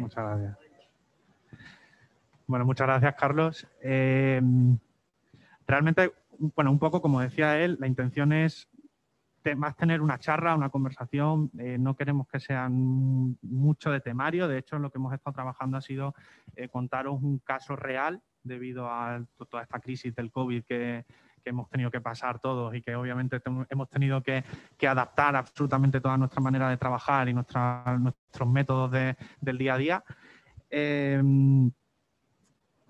Muchas gracias. Bueno, muchas gracias, Carlos. Eh, realmente, bueno, un poco como decía él, la intención es más tener una charla, una conversación. Eh, no queremos que sean mucho de temario. De hecho, lo que hemos estado trabajando ha sido eh, contaros un caso real debido a toda esta crisis del COVID que, hemos tenido que pasar todos y que obviamente hemos tenido que, adaptar absolutamente toda nuestra manera de trabajar y nuestros métodos del día a día. Eh,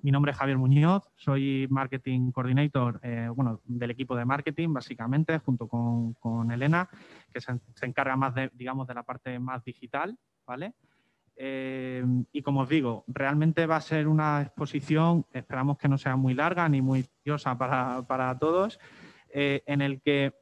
mi nombre es Javier Muñoz, soy Marketing Coordinator eh, bueno, del equipo de marketing, básicamente, junto con, Elena, que se, encarga más de, digamos, de la parte más digital, ¿vale? Eh, y como os digo, realmente va a ser una exposición, esperamos que no sea muy larga ni muy curiosa para, todos, eh, en el que,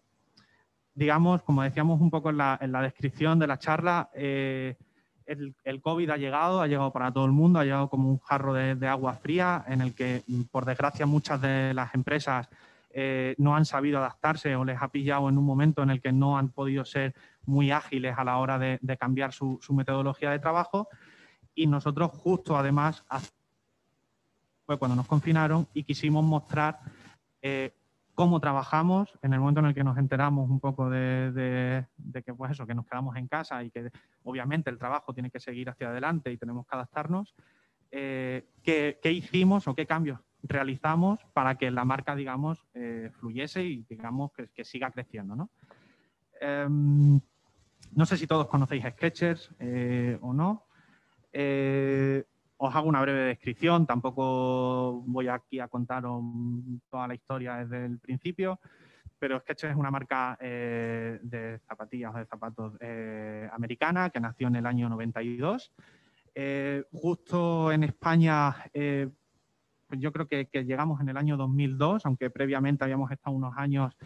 digamos, como decíamos un poco en la, descripción de la charla, el, COVID ha llegado, ha llegado para todo el mundo, ha llegado como un jarro de, agua fría en el que, por desgracia, muchas de las empresas eh, no han sabido adaptarse o les ha pillado en un momento en el que no han podido ser muy ágiles a la hora de, cambiar su, metodología de trabajo. Y nosotros justo, además, fue cuando nos confinaron y quisimos mostrar eh, cómo trabajamos en el momento en el que nos enteramos un poco de, que, pues eso, que nos quedamos en casa y que obviamente el trabajo tiene que seguir hacia adelante y tenemos que adaptarnos, eh, ¿qué, hicimos o qué cambios realizamos para que la marca, digamos, eh, fluyese y, digamos, que, siga creciendo, ¿no? Em, no sé si todos conocéis Sketchers eh, o no os hago una breve descripción, tampoco voy aquí a contaros toda la historia desde el principio, pero Skechers es una marca eh, de zapatillas o de zapatos eh, americana que nació en el año 92. Eh, justo en España, pues yo creo que, que, llegamos en el año 2002, aunque previamente habíamos estado unos años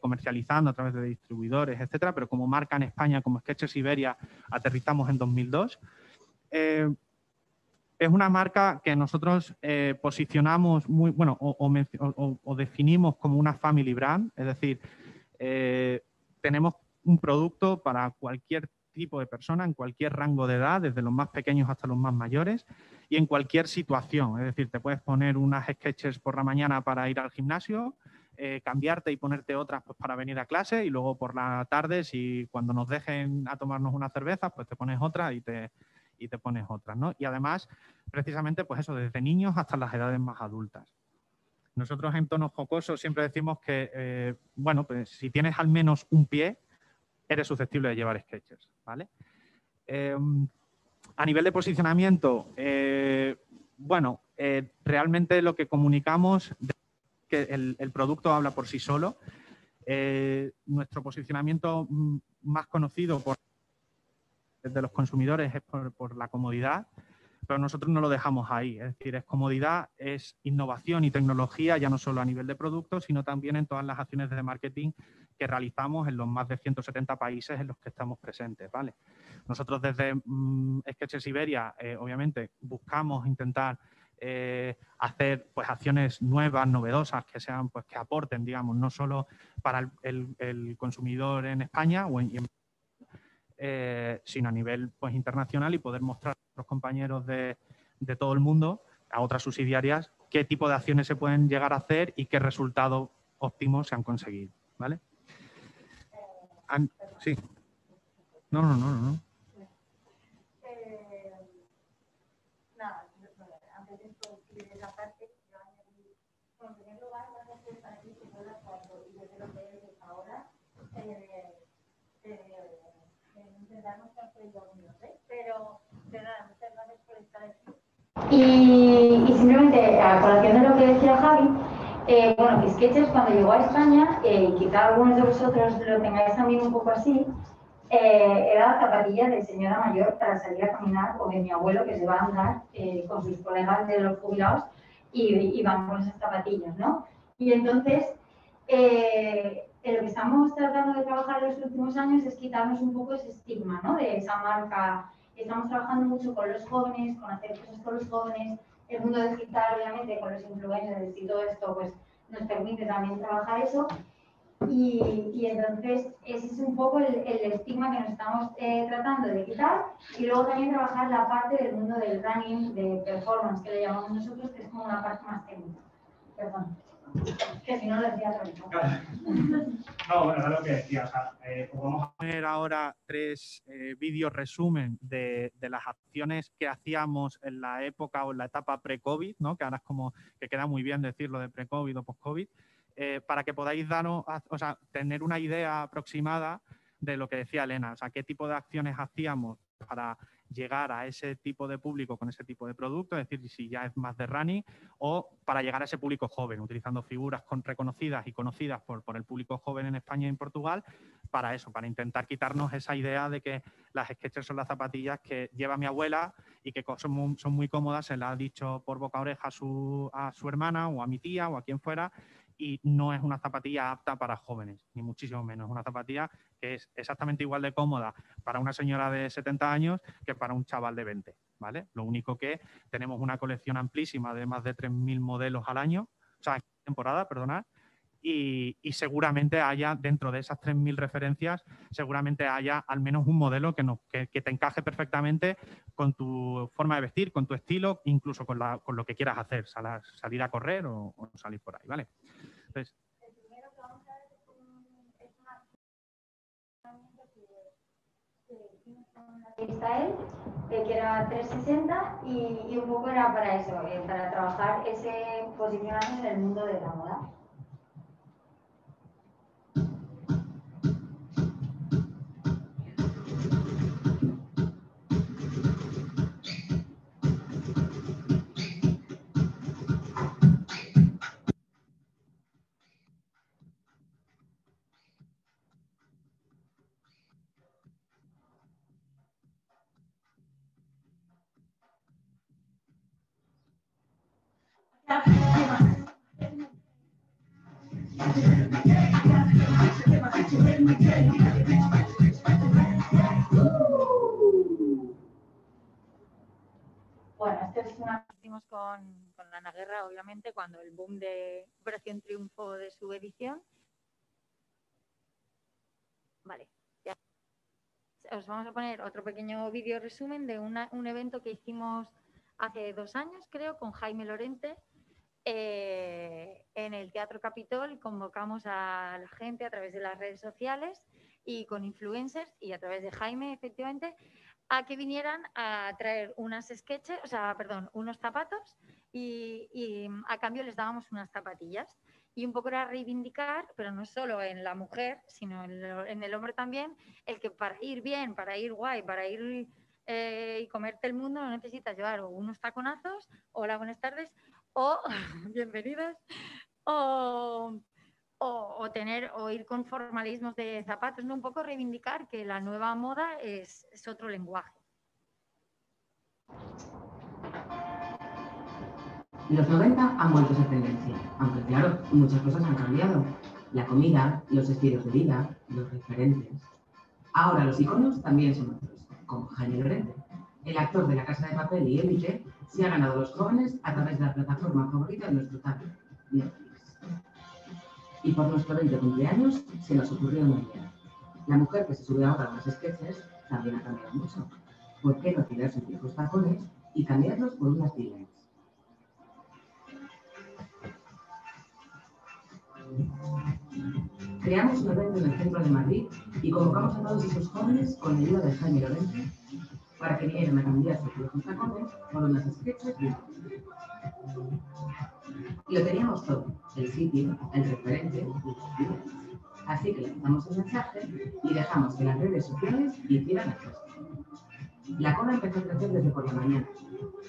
comercializando a través de distribuidores, etcétera, pero como marca en España, como Skechers Iberia, aterrizamos en 2002 es una marca que nosotros eh, posicionamos muy, bueno, o, definimos como una family brand, es decir, eh, tenemos un producto para cualquier tipo de persona, en cualquier rango de edad, desde los más pequeños hasta los más mayores, y en cualquier situación. Es decir, te puedes poner unas sketches por la mañana para ir al gimnasio, eh, cambiarte y ponerte otras pues, para venir a clase, y luego por la tarde, si cuando nos dejen a tomarnos una cerveza, pues te pones otra y te, y te pones otras, ¿no? Y además, precisamente, pues eso, desde niños hasta las edades más adultas. Nosotros en tonos jocosos siempre decimos que, eh, bueno, pues si tienes al menos un pie, eres susceptible de llevar sketches, ¿vale? Em, a nivel de posicionamiento, eh, bueno, realmente lo que comunicamos, que el, el, producto habla por sí solo. nuestro posicionamiento mm, más conocido por de los consumidores es por, la comodidad, pero nosotros no lo dejamos ahí. Es decir, es comodidad, es innovación y tecnología, ya no solo a nivel de productos, sino también en todas las acciones de marketing que realizamos en los más de 170 países en los que estamos presentes. ¿vale? Nosotros desde mm, Sketches Iberia, eh, obviamente, buscamos intentar eh, hacer pues, acciones nuevas, novedosas, que sean, pues, que aporten, digamos, no solo para el, consumidor en España o en, eh, sino a nivel pues, internacional y poder mostrar a los compañeros de, todo el mundo, a otras subsidiarias, qué tipo de acciones se pueden llegar a hacer y qué resultados óptimos se han conseguido. ¿Vale? sí. No, no, no, no. Y, simplemente, a colación de lo que decía Javi, eh, bueno, que Sketches cuando llegó a España, eh, y quizá algunos de vosotros lo tengáis también un poco así, eh, era zapatilla de señora mayor para salir a caminar o de mi abuelo que se va a andar con sus colegas de los jubilados y, y, van con esas zapatillas, ¿no? Y entonces, lo que estamos tratando de trabajar en los últimos años es quitarnos un poco ese estigma, ¿no? De esa marca Estamos trabajando mucho con los jóvenes, con hacer cosas con los jóvenes. El mundo digital, obviamente, con los influencers y todo esto, pues nos permite también trabajar eso. Y, entonces ese es un poco el, estigma que nos estamos eh, tratando de quitar y luego también trabajar la parte del mundo del running, de performance, que le llamamos nosotros, que es como una parte más técnica. Perdón. No lo decía No, bueno, es lo que decía. O sea, eh, vamos a poner ahora tres eh, vídeos resumen de, de, las acciones que hacíamos en la época o en la etapa pre-COVID, ¿no? que ahora es como que queda muy bien decirlo de pre-COVID o post-COVID. Eh, para que podáis darnos, o sea, tener una idea aproximada de lo que decía Elena, o sea, qué tipo de acciones hacíamos para llegar a ese tipo de público con ese tipo de producto, es decir, si ya es más de running, o para llegar a ese público joven, utilizando figuras con, reconocidas y conocidas por, por, el público joven en España y en Portugal, para eso, para intentar quitarnos esa idea de que las sketchers son las zapatillas que lleva mi abuela y que son muy, cómodas, se la ha dicho por boca a oreja a su, a su hermana o a mi tía o a quien fuera, y no es una zapatilla apta para jóvenes, ni muchísimo menos. Es una zapatilla que es exactamente igual de cómoda para una señora de 70 años que para un chaval de 20. ¿vale? Lo único que tenemos una colección amplísima de más de 3.000 modelos al año, o sea, temporada, perdonad, y, seguramente haya dentro de esas 3.000 referencias, seguramente haya al menos un modelo que, que, te encaje perfectamente con tu forma de vestir, con tu estilo, incluso con, lo que quieras hacer, salir a correr o, salir por ahí, ¿vale? Entonces, que que, que eh, que era 360 y, y, un poco era para eso, eh, para trabajar ese posicionamiento en el mundo de la moda. Bueno, esto es una... Hicimos con, con Ana Guerra, obviamente, cuando el boom de Operación Triunfo de su edición. Vale, ya. Os vamos a poner otro pequeño vídeo resumen de un evento que hicimos hace dos años, creo, con Jaime Lorente, eh, en el Teatro Capitol convocamos a la gente a través de las redes sociales y con influencers y a través de Jaime, efectivamente, a que vinieran a traer unas sketches, o sea, perdón, unos zapatos y, a cambio les dábamos unas zapatillas. Y un poco era reivindicar, pero no solo en la mujer, sino en, el hombre también, el que para ir bien, para ir guay, para ir eh, y comerte el mundo no necesitas llevar unos taconazos, hola, buenas tardes, o bienvenidas, o, o, tener o ir con formalismos de zapatos, ¿no? un poco reivindicar que la nueva moda es, es otro lenguaje. Los 90 han vuelto a tendencia, aunque claro, muchas cosas han cambiado. La comida, los estilos de vida, los referentes. Ahora los iconos también son otros, como Jaime Lorente, el actor de La Casa de Papel y Élite, se ha ganado los jóvenes a través de la plataforma favorita de nuestro target, Netflix. Y por nuestro 20 cumpleaños se nos ocurrió una idea. La mujer que se sube ahora a los sketches también ha cambiado mucho. ¿Por qué no tirar sus viejos tacones y cambiarlos por unas tiras? Creamos un evento en el centro de Madrid y convocamos a todos esos jóvenes con ayuda de Jaime Lorente para que vinieran a cambiar sus viejos tacones por unas sketches y lo teníamos todo, el sitio, el referente Así que lanzamos el mensaje y dejamos que las redes sociales hicieran gesto. La cola empezó a crecer desde por la mañana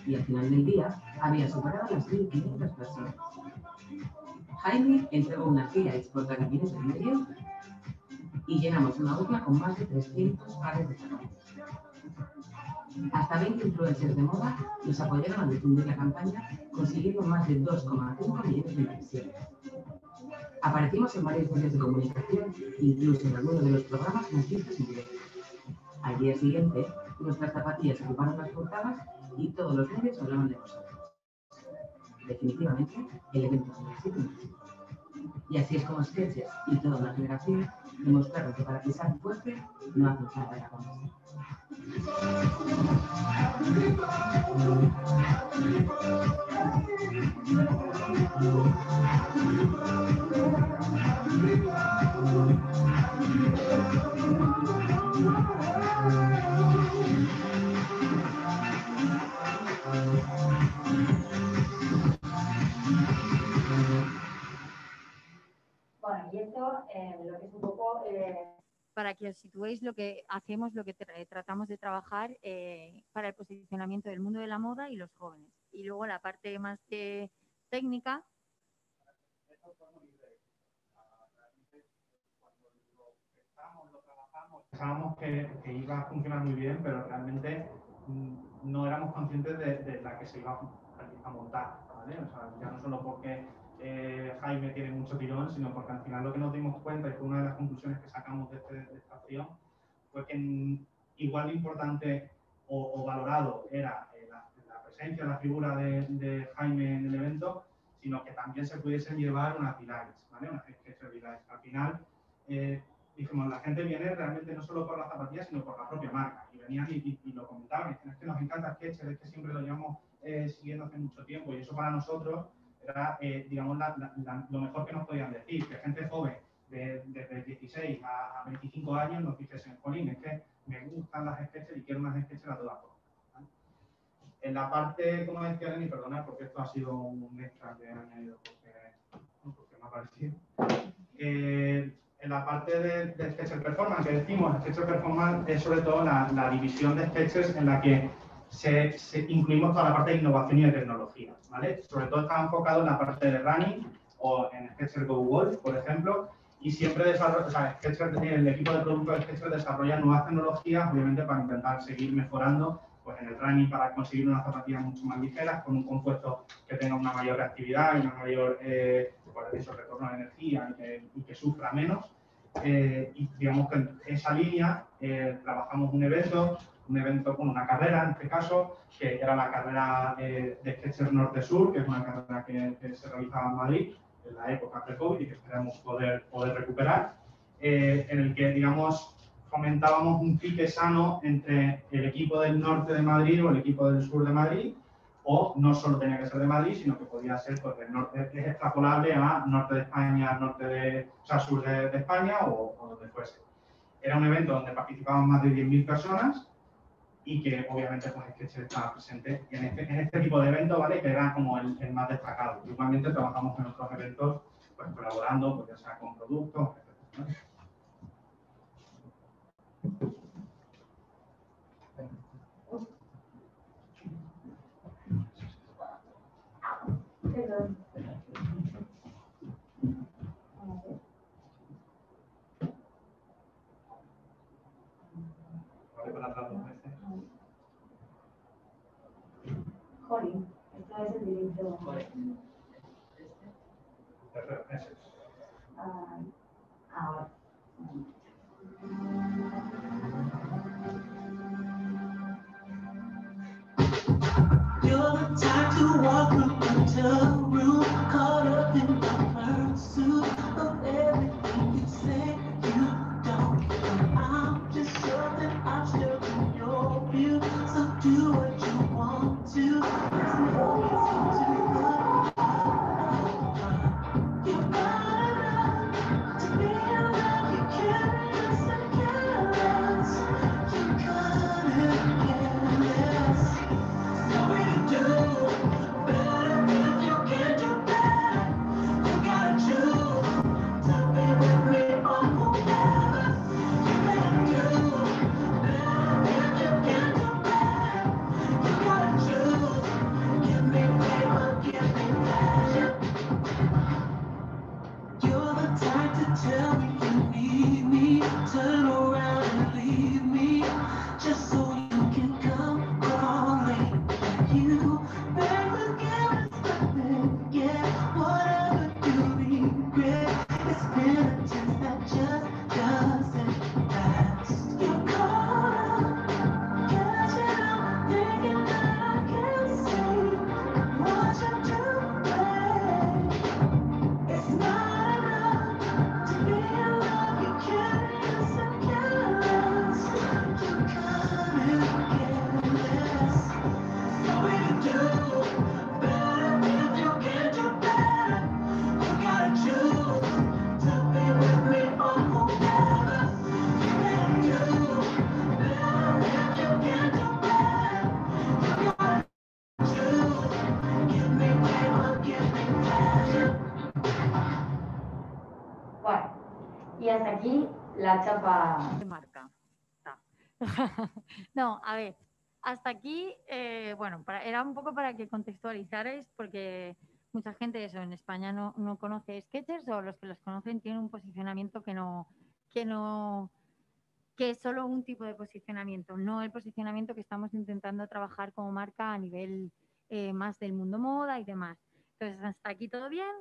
y al final del día había superado las 1.500 personas. Jaime entregó una fila exporta camiones en medio y llenamos una urna con más de 300 pares de tacones. Hasta 20 influencers de moda nos apoyaron a difundir la campaña, consiguiendo más de 2,5 millones de impresiones. Aparecimos en varios medios de comunicación, incluso en algunos de los programas noticias en directo. Al día siguiente, nuestras zapatillas ocuparon las portadas y todos los medios hablaban de nosotros. Definitivamente, el evento fue un éxito. Y así es como Sketches y toda una generación demostraron que para pisar fuerte no hace falta la conversación. Bueno, y esto eh, lo que es un poco... eh, para que os situéis lo que hacemos, lo que tra- tratamos de trabajar eh, para el posicionamiento del mundo de la moda y los jóvenes. Y luego la parte más de técnica, Pensábamos que, que iba a funcionar muy bien, pero realmente mm, no éramos conscientes de, de la que se iba a, a montar. ¿vale? O sea, ya no solo porque eh, Jaime tiene mucho tirón, sino porque al final lo que nos dimos cuenta y fue una de las conclusiones que sacamos de, este- de esta acción fue que igual de importante o, o valorado era eh, la, la presencia, la figura de, de Jaime en el evento, sino que también se pudiesen llevar unas pilares, ¿vale? Unas pilares. Al final, eh, dijimos, la gente viene realmente no solo por las zapatillas, sino por la propia marca. Y venían y, y- y lo comentaban, es que nos encanta Skechers, es que siempre lo llevamos eh, siguiendo hace mucho tiempo. Y eso para nosotros era, eh, digamos, la- la- la- lo mejor que nos podían decir, que gente joven, de, desde 16 a, a 25 años, nos dijesen, Jolín, es que me gustan las Skechers y quiero unas Skechers a todas formas. En la parte, como decía Lenny, perdonad, porque esto ha sido un extra que he añadido porque, porque me ha parecido. Eh, en la parte de, de Sketcher Performance que decimos, Sketcher Performance es sobre todo la, la división de sketches en la que se, se incluimos toda la parte de innovación y de tecnología, ¿vale? Sobre todo está enfocado en la parte de running o en Sketcher Go Wolf, por ejemplo, y siempre o sea, Sketcher, el equipo de producto de Sketcher desarrolla nuevas tecnologías, obviamente para intentar seguir mejorando pues en el running para conseguir unas zapatillas mucho más ligeras, con un compuesto que tenga una mayor reactividad y una mayor eh, pues, eso, retorno de energía y que, y que sufra menos. Eh, y digamos que en esa línea eh, trabajamos un evento, un evento con una carrera en este caso, que era la carrera eh, de Sketchers Norte-Sur, que es una carrera que, que se realizaba en Madrid en la época pre-COVID y que esperamos poder, poder recuperar, eh, en el que, digamos, fomentábamos un pique sano entre el equipo del norte de Madrid o el equipo del sur de Madrid, o no solo tenía que ser de Madrid, sino que podía ser pues, del norte, es extrapolable a norte de España, norte de, o sea, sur de, de España o, o donde fuese. Era un evento donde participaban más de 10.000 personas y que obviamente pues Sketcher estaba presente en este, en este tipo de evento, ¿vale? Que era como el, más destacado. Igualmente trabajamos en otros eventos pues, colaborando, pues, ya sea con productos, etc. perdón. ¿Vale? Para atrás dos veces. Jolín, esta es el directo. Tres veces. Ah, ahora. You're the type to walk into a room caught up in the pursuit hasta aquí la chapa. de marca. No, a ver, hasta aquí, eh, bueno, para- era un poco para que contextualizarais, porque mucha gente eso en España no, no conoce Sketchers o los que los conocen tienen un posicionamiento que no, que no, que es solo un tipo de posicionamiento, no el posicionamiento que estamos intentando trabajar como marca a nivel eh, más del mundo moda y demás. Entonces, hasta aquí todo bien.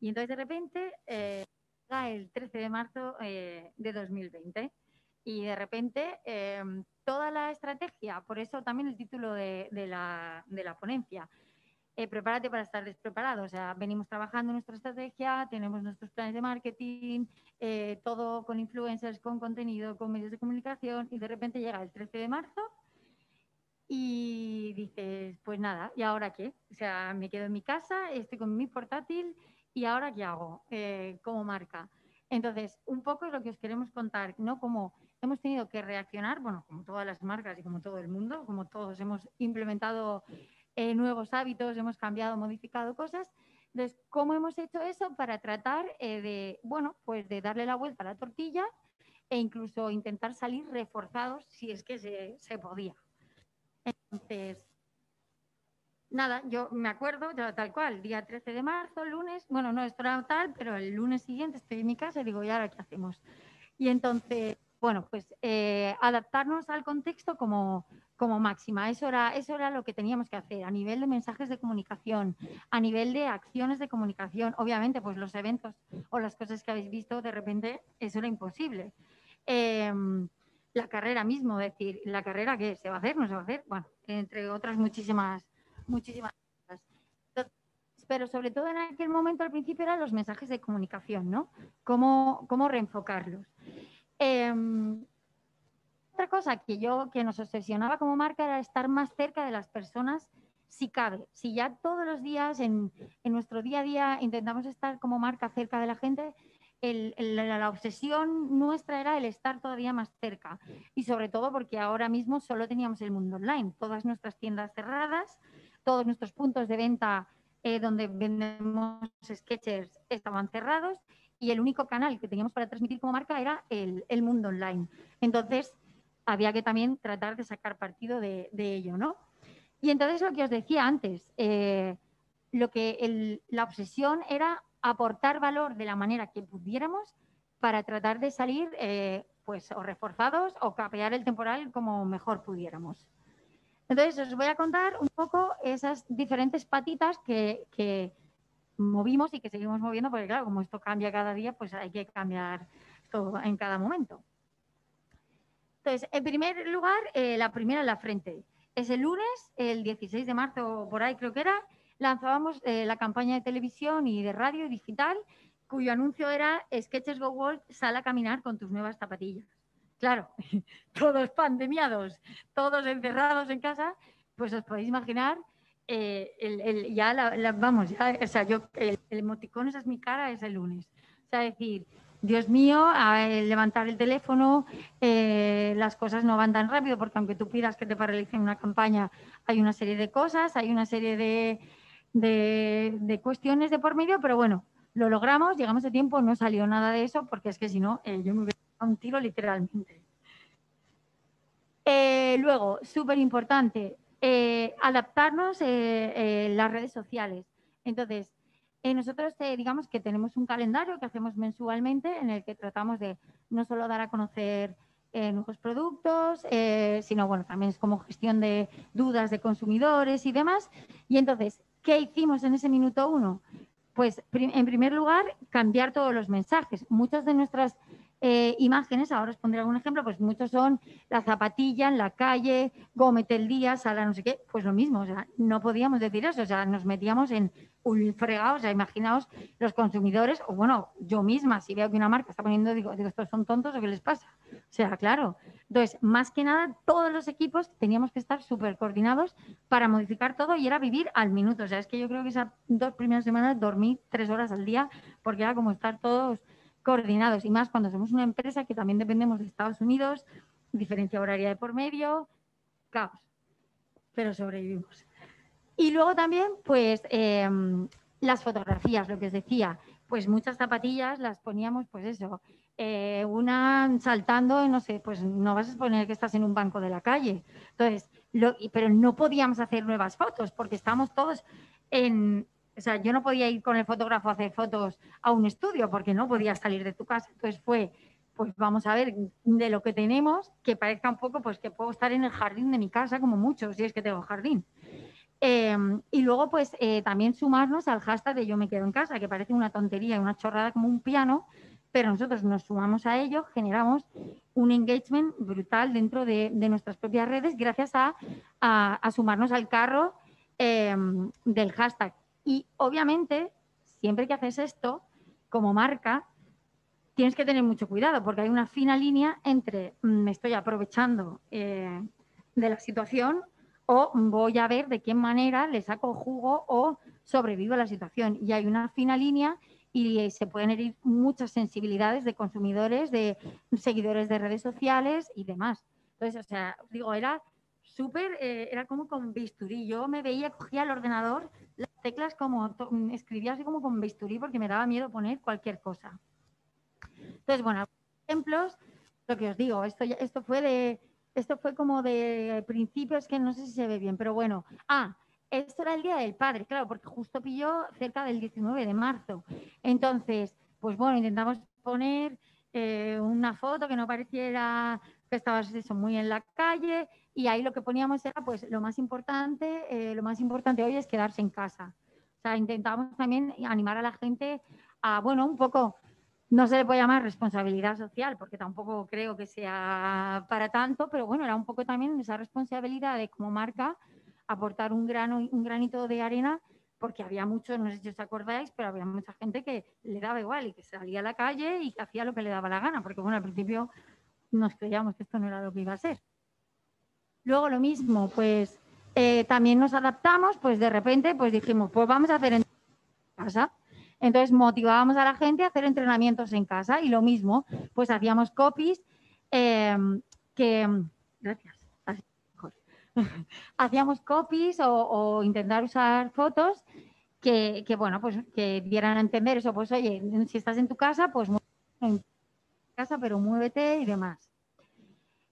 Y entonces de repente eh, el 13 de marzo eh, de 2020 y de repente eh, toda la estrategia, por eso también el título de, de la, de la ponencia, eh, prepárate para estar despreparado. O sea, venimos trabajando nuestra estrategia, tenemos nuestros planes de marketing, eh, todo con influencers, con contenido, con medios de comunicación y de repente llega el 13 de marzo y dices, pues nada, ¿y ahora qué? O sea, me quedo en mi casa, estoy con mi portátil y ahora qué hago eh, como marca. Entonces, un poco es lo que os queremos contar, ¿no? Como hemos tenido que reaccionar, bueno, como todas las marcas y como todo el mundo, como todos hemos implementado eh, nuevos hábitos, hemos cambiado, modificado cosas. Entonces, ¿cómo hemos hecho eso para tratar eh, de, bueno, pues de darle la vuelta a la tortilla e incluso intentar salir reforzados si es que se, se podía? Entonces, nada, yo me acuerdo, tal cual, día 13 de marzo, lunes, bueno, no, era tal, pero el lunes siguiente estoy en mi casa y digo, ¿y ahora qué hacemos? Y entonces, bueno, pues eh, adaptarnos al contexto como, como máxima. Eso era, eso era lo que teníamos que hacer a nivel de mensajes de comunicación, a nivel de acciones de comunicación. Obviamente, pues los eventos o las cosas que habéis visto, de repente, eso era imposible. Em, la carrera mismo, decir, ¿la carrera qué? ¿Se va a hacer? ¿No se va a hacer? Bueno, entre otras muchísimas, muchísimas cosas. Pero sobre todo en aquel momento, al principio, eran los mensajes de comunicación, ¿no? Cómo, cómo reenfocarlos. Em, otra cosa que yo, que nos obsesionaba como marca era estar más cerca de las personas si cabe. Si ya todos los días, en, en nuestro día a día, intentamos estar como marca cerca de la gente, la, la obsesión nuestra era el estar todavía más cerca. Y sobre todo porque ahora mismo solo teníamos el mundo online, todas nuestras tiendas cerradas, todos nuestros puntos de venta eh, donde vendemos sketchers estaban cerrados y el único canal que teníamos para transmitir como marca era el, mundo online. Entonces, había que también tratar de sacar partido de, ello, ¿no? Y entonces lo que os decía antes, eh, lo que la obsesión era aportar valor de la manera que pudiéramos para tratar de salir eh, pues o reforzados o capear el temporal como mejor pudiéramos. Entonces os voy a contar un poco esas diferentes patitas que, movimos y que seguimos moviendo, porque claro, como esto cambia cada día, pues hay que cambiar todo en cada momento. Entonces, en primer lugar, eh, la primera en la frente. Ese lunes, el 16 de marzo, por ahí creo que era, lanzábamos eh, la campaña de televisión y de radio digital, cuyo anuncio era Sketches Go World, sal a caminar con tus nuevas zapatillas. Claro, todos pandemiados, todos encerrados en casa, pues os podéis imaginar, eh, el, ya la, la- vamos, ya, o sea, yo, el, el emoticón, es mi cara, es el lunes. O sea, decir, Dios mío, a, eh, levantar el teléfono, eh, las cosas no van tan rápido, porque aunque tú pidas que te paralicen una campaña, hay una serie de cosas, hay una serie de, de, de cuestiones de por medio, pero bueno, lo logramos, llegamos a tiempo, no salió nada de eso, porque es que si no, eh, yo me hubiera dado un tiro literalmente. Eh, luego, súper importante, eh, adaptarnos eh, las redes sociales. Entonces, nosotros digamos que tenemos un calendario que hacemos mensualmente en el que tratamos de no solo dar a conocer nuevos productos, sino bueno, también es como gestión de dudas de consumidores y demás. Y entonces, ¿qué hicimos en ese minuto uno? Pues en primer lugar, cambiar todos los mensajes. Muchas de nuestras eh, imágenes, ahora os pondré algún ejemplo, pues muchos son la zapatilla en la calle, gómete el día, sala no sé qué, pues lo mismo, o sea, no podíamos decir eso, o sea, nos metíamos en un fregado, o sea, imaginaos los consumidores, o bueno, yo misma, si veo que una marca está poniendo, digo, digo, estos son tontos o qué les pasa. O sea, claro. Entonces, más que nada, todos los equipos teníamos que estar súper coordinados para modificar todo y era vivir al minuto. O sea, es que yo creo que esas dos primeras semanas dormí tres horas al día porque era como estar todos coordinados y más cuando somos una empresa que también dependemos de Estados Unidos, diferencia horaria de por medio, caos, pero sobrevivimos. Y luego también, pues, em, las fotografías, lo que os decía, pues muchas zapatillas las poníamos, pues eso, eh, una saltando, no sé, pues no vas a poner que estás en un banco de la calle. Entonces, pero no podíamos hacer nuevas fotos porque estábamos todos en, o sea, yo no podía ir con el fotógrafo a hacer fotos a un estudio porque no podía salir de tu casa. Entonces fue, pues vamos a ver de lo que tenemos, que parezca un poco, pues que puedo estar en el jardín de mi casa como mucho, si es que tengo jardín. Eh, y luego, pues eh, también sumarnos al hashtag de yo me quedo en casa, que parece una tontería, una chorrada como un piano, pero nosotros nos sumamos a ello, generamos un engagement brutal dentro de, nuestras propias redes gracias a, sumarnos al carro eh, del hashtag. Y obviamente, siempre que haces esto, como marca, tienes que tener mucho cuidado porque hay una fina línea entre mm, me estoy aprovechando eh, de la situación o voy a ver de qué manera le saco jugo o sobrevivo a la situación. Y hay una fina línea y se pueden herir muchas sensibilidades de consumidores, de seguidores de redes sociales y demás. Entonces, o sea, digo, era súper, eh, era como con bisturí. Yo me veía, cogía el ordenador, las teclas como, to- escribía así como con bisturí porque me daba miedo poner cualquier cosa. Entonces, bueno, ejemplos, lo que os digo, esto, ya- esto fue de, esto fue como de principios que no sé si se ve bien, pero bueno. Ah, esto era el Día del Padre, claro, porque justo pilló cerca del 19 de marzo. Entonces, pues bueno, intentamos poner eh, una foto que no pareciera que estabas eso, muy en la calle y ahí lo que poníamos era pues lo más importante, eh, lo más importante hoy es quedarse en casa. O sea, intentamos también animar a la gente a, bueno, un poco, no se le puede llamar responsabilidad social, porque tampoco creo que sea para tanto, pero bueno, era un poco también esa responsabilidad de como marca aportar un, grano, un granito de arena, porque había muchos, no sé si os acordáis, pero había mucha gente que le daba igual y que salía a la calle y que hacía lo que le daba la gana, porque bueno, al principio nos creíamos que esto no era lo que iba a ser. Luego lo mismo, pues eh, también nos adaptamos, pues de repente pues dijimos, pues vamos a hacer en casa. Entonces motivábamos a la gente a hacer entrenamientos en casa y lo mismo, pues hacíamos copies eh, que... Gracias. así mejor. hacíamos copies o, intentar usar fotos que, que, bueno, pues que dieran a entender eso, pues oye, si estás en tu casa, pues en casa, pero muévete y demás.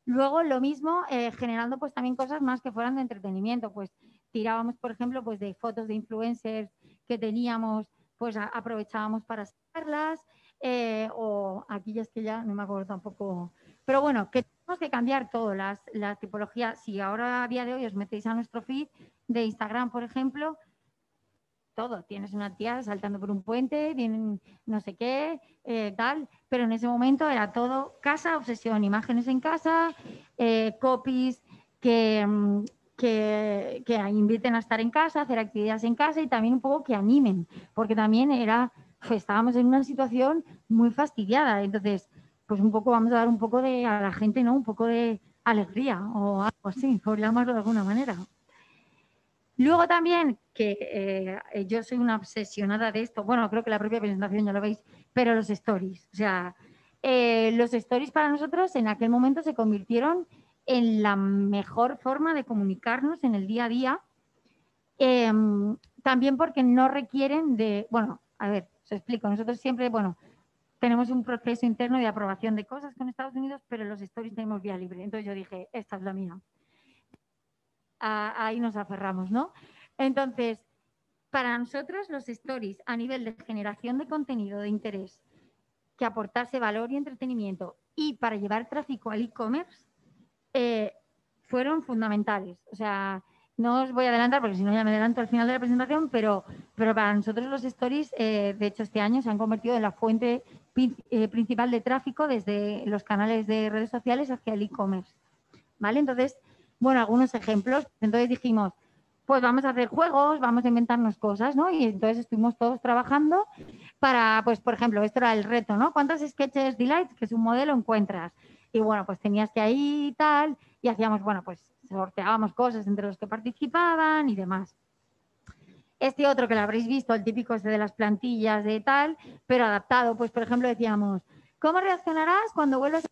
Luego lo mismo, eh, generando pues también cosas más que fueran de entretenimiento, pues tirábamos, por ejemplo, pues de fotos de influencers que teníamos, pues aprovechábamos para sacarlas, eh, o aquí ya es que ya no me acuerdo tampoco, pero bueno, que tenemos que cambiar todo, las, la tipología, si ahora a día de hoy os metéis a nuestro feed de Instagram, por ejemplo, todo, tienes una tía saltando por un puente, tienen no sé qué, eh, tal, pero en ese momento era todo casa, obsesión, imágenes en casa, eh, copies que, mm, que, que inviten a estar en casa, hacer actividades en casa y también un poco que animen, porque también era, estábamos en una situación muy fastidiada, entonces, pues un poco vamos a dar un poco de a la gente, ¿no? Un poco de alegría o algo así, por llamarlo de alguna manera. Luego también, que eh, yo soy una obsesionada de esto, bueno, creo que la propia presentación ya lo veis, pero los stories. O sea, eh, los stories para nosotros en aquel momento se convirtieron en la mejor forma de comunicarnos en el día a día. Em, también porque no requieren de, bueno, a ver, os explico, nosotros siempre, bueno, tenemos un proceso interno de aprobación de cosas con Estados Unidos, pero los stories tenemos vía libre. Entonces yo dije, esta es la mía ahí nos aferramos, ¿no? Entonces, para nosotros los stories a nivel de generación de contenido de interés que aportase valor y entretenimiento y para llevar tráfico al e-commerce eh, fueron fundamentales. O sea, no os voy a adelantar porque si no ya me adelanto al final de la presentación, pero, para nosotros los stories, eh, de hecho este año se han convertido en la fuente eh, principal de tráfico desde los canales de redes sociales hacia el e-commerce. ¿Vale? Entonces, bueno, algunos ejemplos. Entonces dijimos, pues vamos a hacer juegos, vamos a inventarnos cosas, ¿no? Y entonces estuvimos todos trabajando para, pues, por ejemplo, esto era el reto, ¿no? ¿Cuántos sketches Delight, que es un modelo, encuentras? Y bueno, pues tenías que ahí y tal, y hacíamos, bueno, pues sorteábamos cosas entre los que participaban y demás. Este otro que lo habréis visto, el típico este de las plantillas de tal, pero adaptado, pues por ejemplo decíamos, ¿cómo reaccionarás cuando vuelvas a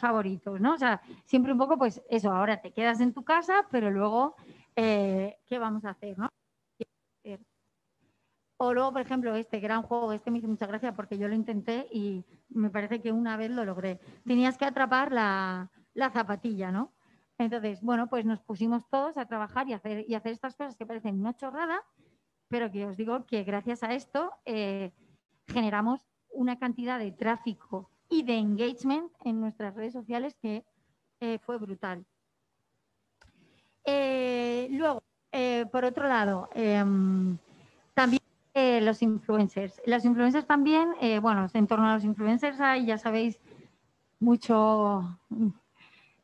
favoritos? ¿no? O sea, siempre un poco, pues eso, ahora te quedas en tu casa, pero luego, eh, ¿qué vamos a hacer? ¿no? O luego, por ejemplo, este gran juego, este me hizo mucha gracia porque yo lo intenté y me parece que una vez lo logré. Tenías que atrapar la, la zapatilla, ¿no? Entonces, bueno, pues nos pusimos todos a trabajar y hacer, y hacer estas cosas que parecen una chorrada, pero que os digo que gracias a esto eh, generamos una cantidad de tráfico y de engagement en nuestras redes sociales que eh, fue brutal. Eh, luego, eh, por otro lado, em, también los influencers. Los influencers también, bueno, en torno a los influencers hay, ya sabéis, mucho,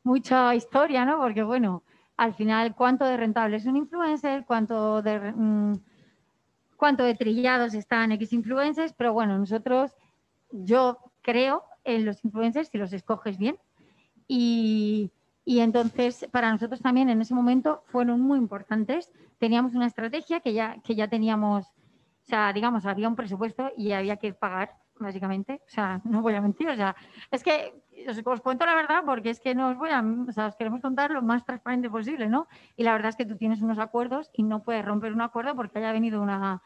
mucha historia, ¿no? Porque, bueno, al final, ¿cuánto de rentable es un influencer? ¿Cuánto de, mm, cuánto de trillados están X influencers? Pero bueno, nosotros, yo creo en los influencers si los escoges bien. Y, y entonces, para nosotros también en ese momento fueron muy importantes. Teníamos una estrategia que ya, que ya teníamos, o sea, digamos, había un presupuesto y había que pagar, básicamente. O sea, no voy a mentir, o sea, es que os, os cuento la verdad porque es que no os voy a, o sea, os queremos contar lo más transparente posible, ¿no? Y la verdad es que tú tienes unos acuerdos y no puedes romper un acuerdo porque haya venido una,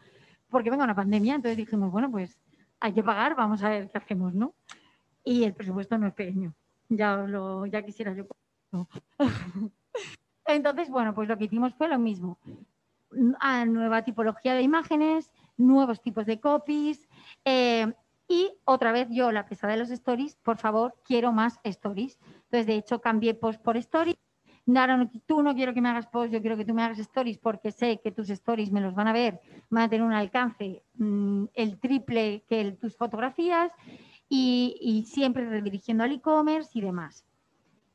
porque venga una pandemia. Entonces dijimos, bueno, pues hay que pagar, vamos a ver qué hacemos, ¿no? Y el presupuesto no es pequeño. Ya, lo, ya quisiera yo. Entonces, bueno, pues lo que hicimos fue lo mismo. Nueva tipología de imágenes, nuevos tipos de copies. eh, y otra vez yo, la pesada de los stories, por favor, quiero más stories. Entonces, de hecho, cambié post por stories. Nara, no- tú no quiero que me hagas post, yo quiero que tú me hagas stories porque sé que tus stories me los van a ver, van a tener un alcance mm, el triple que tus fotografías y, siempre redirigiendo al e-commerce y demás.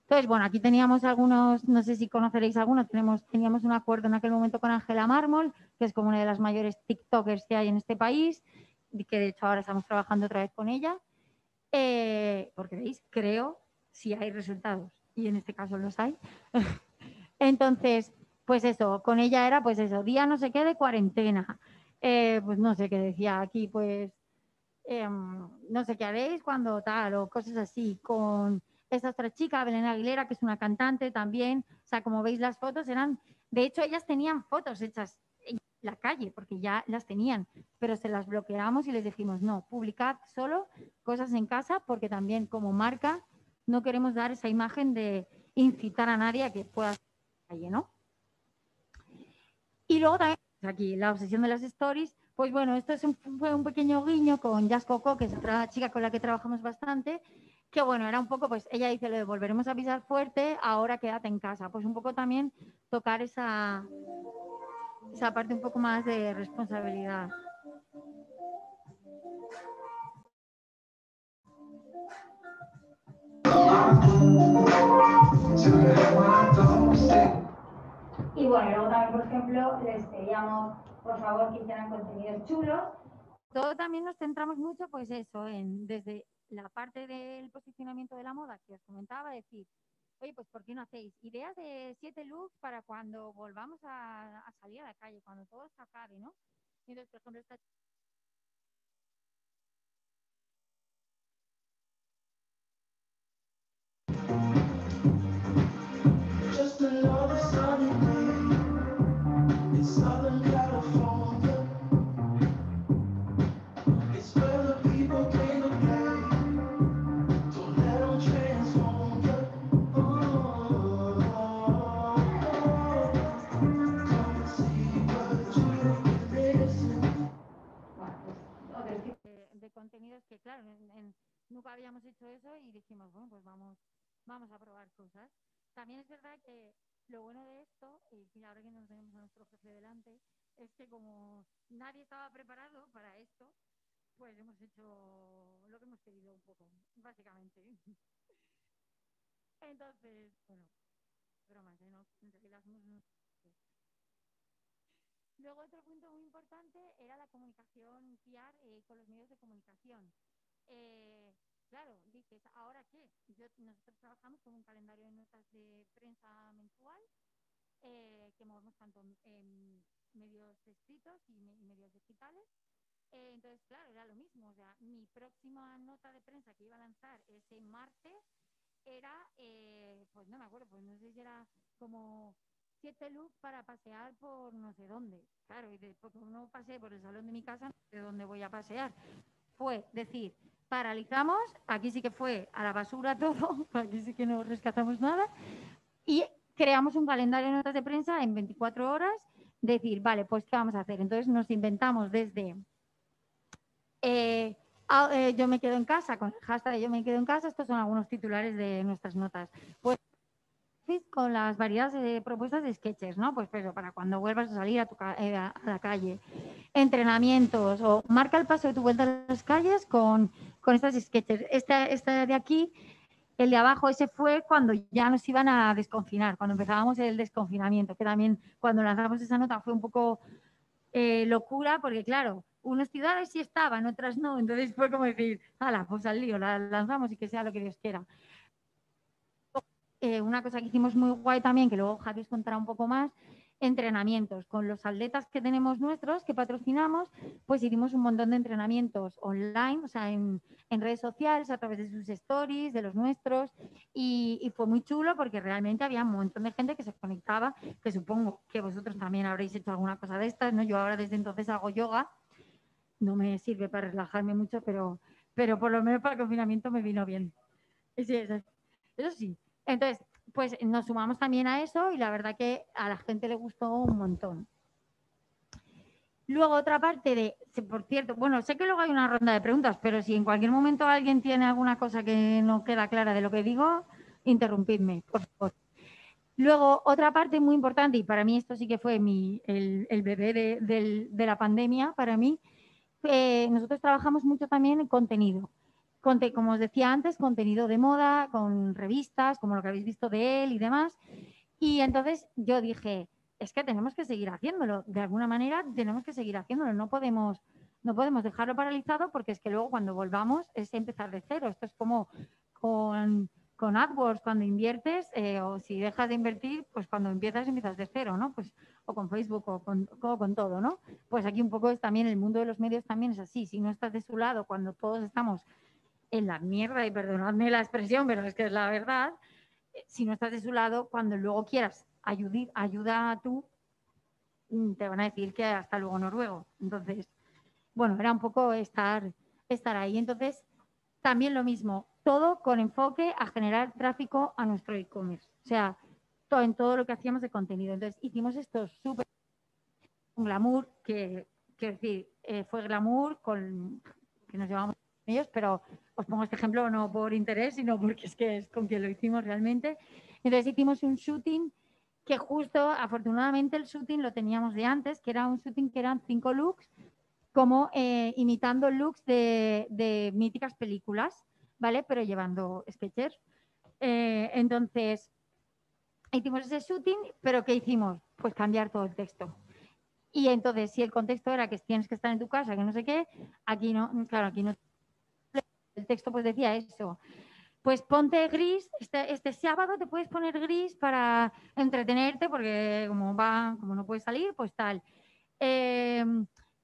Entonces, bueno, aquí teníamos algunos, no sé si conoceréis algunos, tenemos, teníamos un acuerdo en aquel momento con Ángela Mármol, que es como una de las mayores TikTokers que hay en este país, y que de hecho ahora estamos trabajando otra vez con ella, Eh, porque veis, creo si hay resultados, y en este caso los hay. Entonces, pues eso, con ella era pues eso, día no sé qué de cuarentena, Eh, pues no sé qué decía aquí, pues em, no sé qué haréis cuando tal, o cosas así, con esta otra chica, Belén Aguilera, que es una cantante también. O sea, como veis, las fotos eran, de hecho, ellas tenían fotos hechas en la calle, porque ya las tenían, pero se las bloqueamos y les dijimos, no, publicad solo cosas en casa, porque también como marca no queremos dar esa imagen de incitar a nadie a que pueda hacer en la calle, ¿no? Y luego también, aquí, la obsesión de las stories, pues bueno, esto fue un pequeño guiño con Jazz Coco, que es otra chica con la que trabajamos bastante, que bueno, era un poco, pues ella dice lo de volveremos a pisar fuerte, ahora quédate en casa. Pues un poco también tocar esa, esa parte un poco más de responsabilidad. Y bueno, luego también, por ejemplo, les pedíamos, por favor, que hicieran contenidos chulos. Todo también nos centramos mucho, pues eso, en desde la parte del posicionamiento de la moda que os comentaba, decir, oye, pues ¿por qué no hacéis ideas de siete looks para cuando volvamos a, a salir a la calle, cuando todo se acabe, ¿no? Entonces, por ejemplo, esta que, claro, en- nunca habíamos hecho eso y dijimos, bueno, pues vamos, vamos a probar cosas. También es verdad que lo bueno de esto, y ahora que nos tenemos a nuestro jefe delante, es que como nadie estaba preparado para esto, pues hemos hecho lo que hemos querido un poco, básicamente. Entonces, bueno, bromas, ¿eh? No, en Luego otro punto muy importante era la comunicación PR eh, con los medios de comunicación. Eh, claro, dices, ¿ahora qué? Yo, nosotros trabajamos con un calendario de notas de prensa mensual eh, que movemos tanto en, medios escritos y medios digitales. Eh, entonces, claro, era lo mismo. O sea, mi próxima nota de prensa que iba a lanzar ese martes era, eh, pues no me acuerdo, pues no sé si era como siete looks para pasear por no sé dónde. Claro, y después no pasé por el salón de mi casa, no sé dónde voy a pasear. Fue decir, paralizamos, aquí sí que fue a la basura todo, aquí sí que no rescatamos nada, y creamos un calendario de notas de prensa en 24 horas, decir, vale, pues ¿qué vamos a hacer? Entonces nos inventamos desde... eh, eh, yo me quedo en casa, con el hashtag yo me quedo en casa, estos son algunos titulares de nuestras notas. Pues con las variedades de propuestas de sketches, ¿no? Pues pero para cuando vuelvas a salir eh, a la calle. Entrenamientos o marca el paso de tu vuelta a las calles con, con estas sketches. Esta, esta de aquí, el de abajo, ese fue cuando ya nos iban a desconfinar, cuando empezábamos el desconfinamiento, que también cuando lanzamos esa nota fue un poco eh, locura, porque claro, unas ciudades sí estaban, otras no, entonces fue como decir, hala, pues al lío, la lanzamos y que sea lo que Dios quiera. Eh, una cosa que hicimos muy guay también, que luego Javi os contará un poco más, entrenamientos. Con los atletas que tenemos nuestros, que patrocinamos, pues hicimos un montón de entrenamientos online, o sea, en, redes sociales, a través de sus stories, de los nuestros, y, fue muy chulo porque realmente había un montón de gente que se conectaba, que supongo que vosotros también habréis hecho alguna cosa de estas, ¿no? Yo ahora desde entonces hago yoga, no me sirve para relajarme mucho, pero, pero por lo menos para el confinamiento me vino bien. Eso sí. Entonces, pues nos sumamos también a eso y la verdad que a la gente le gustó un montón. Luego otra parte de, por cierto, bueno, sé que luego hay una ronda de preguntas, pero si en cualquier momento alguien tiene alguna cosa que no queda clara de lo que digo, interrumpidme, por favor. Luego, otra parte muy importante, y para mí esto sí que fue mi, el, bebé de la pandemia, para mí, eh, nosotros trabajamos mucho también en contenido. Como os decía antes, contenido de moda, con revistas, como lo que habéis visto de él y demás. Y entonces yo dije, es que tenemos que seguir haciéndolo. De alguna manera tenemos que seguir haciéndolo. No podemos, no podemos dejarlo paralizado porque es que luego cuando volvamos es empezar de cero. Esto es como con, con AdWords, cuando inviertes eh, o si dejas de invertir, pues cuando empiezas empiezas de cero, ¿no? Pues o con Facebook o con, o con todo, ¿no? Pues aquí un poco es también el mundo de los medios también es así. Si no estás de su lado cuando todos estamos en la mierda, y perdonadme la expresión, pero es que es la verdad, eh, si no estás de su lado, cuando luego quieras ayudar, ayuda tú, mm, te van a decir que hasta luego noruego. Entonces, bueno, era un poco estar, estar ahí. Entonces, también lo mismo, todo con enfoque a generar tráfico a nuestro e-commerce. O sea, todo, en todo lo que hacíamos de contenido. Entonces, hicimos esto súper glamour, que, quiero decir, eh, fue glamour con que nos llevamos ellos, pero os pongo este ejemplo no por interés, sino porque es que es con quien lo hicimos realmente. Entonces hicimos un shooting que justo, afortunadamente el shooting lo teníamos de antes, que era un shooting que eran cinco looks, como eh, imitando looks de, de míticas películas, ¿vale? Pero llevando sketchers. Eh, entonces, hicimos ese shooting, pero ¿qué hicimos? Pues cambiar todo el texto. Y entonces, si el contexto era que tienes que estar en tu casa, que no sé qué, aquí no, claro, aquí no. El texto pues decía eso. Pues ponte gris, este, este sábado te puedes poner gris para entretenerte, porque como va, como no puedes salir, pues tal. Eh,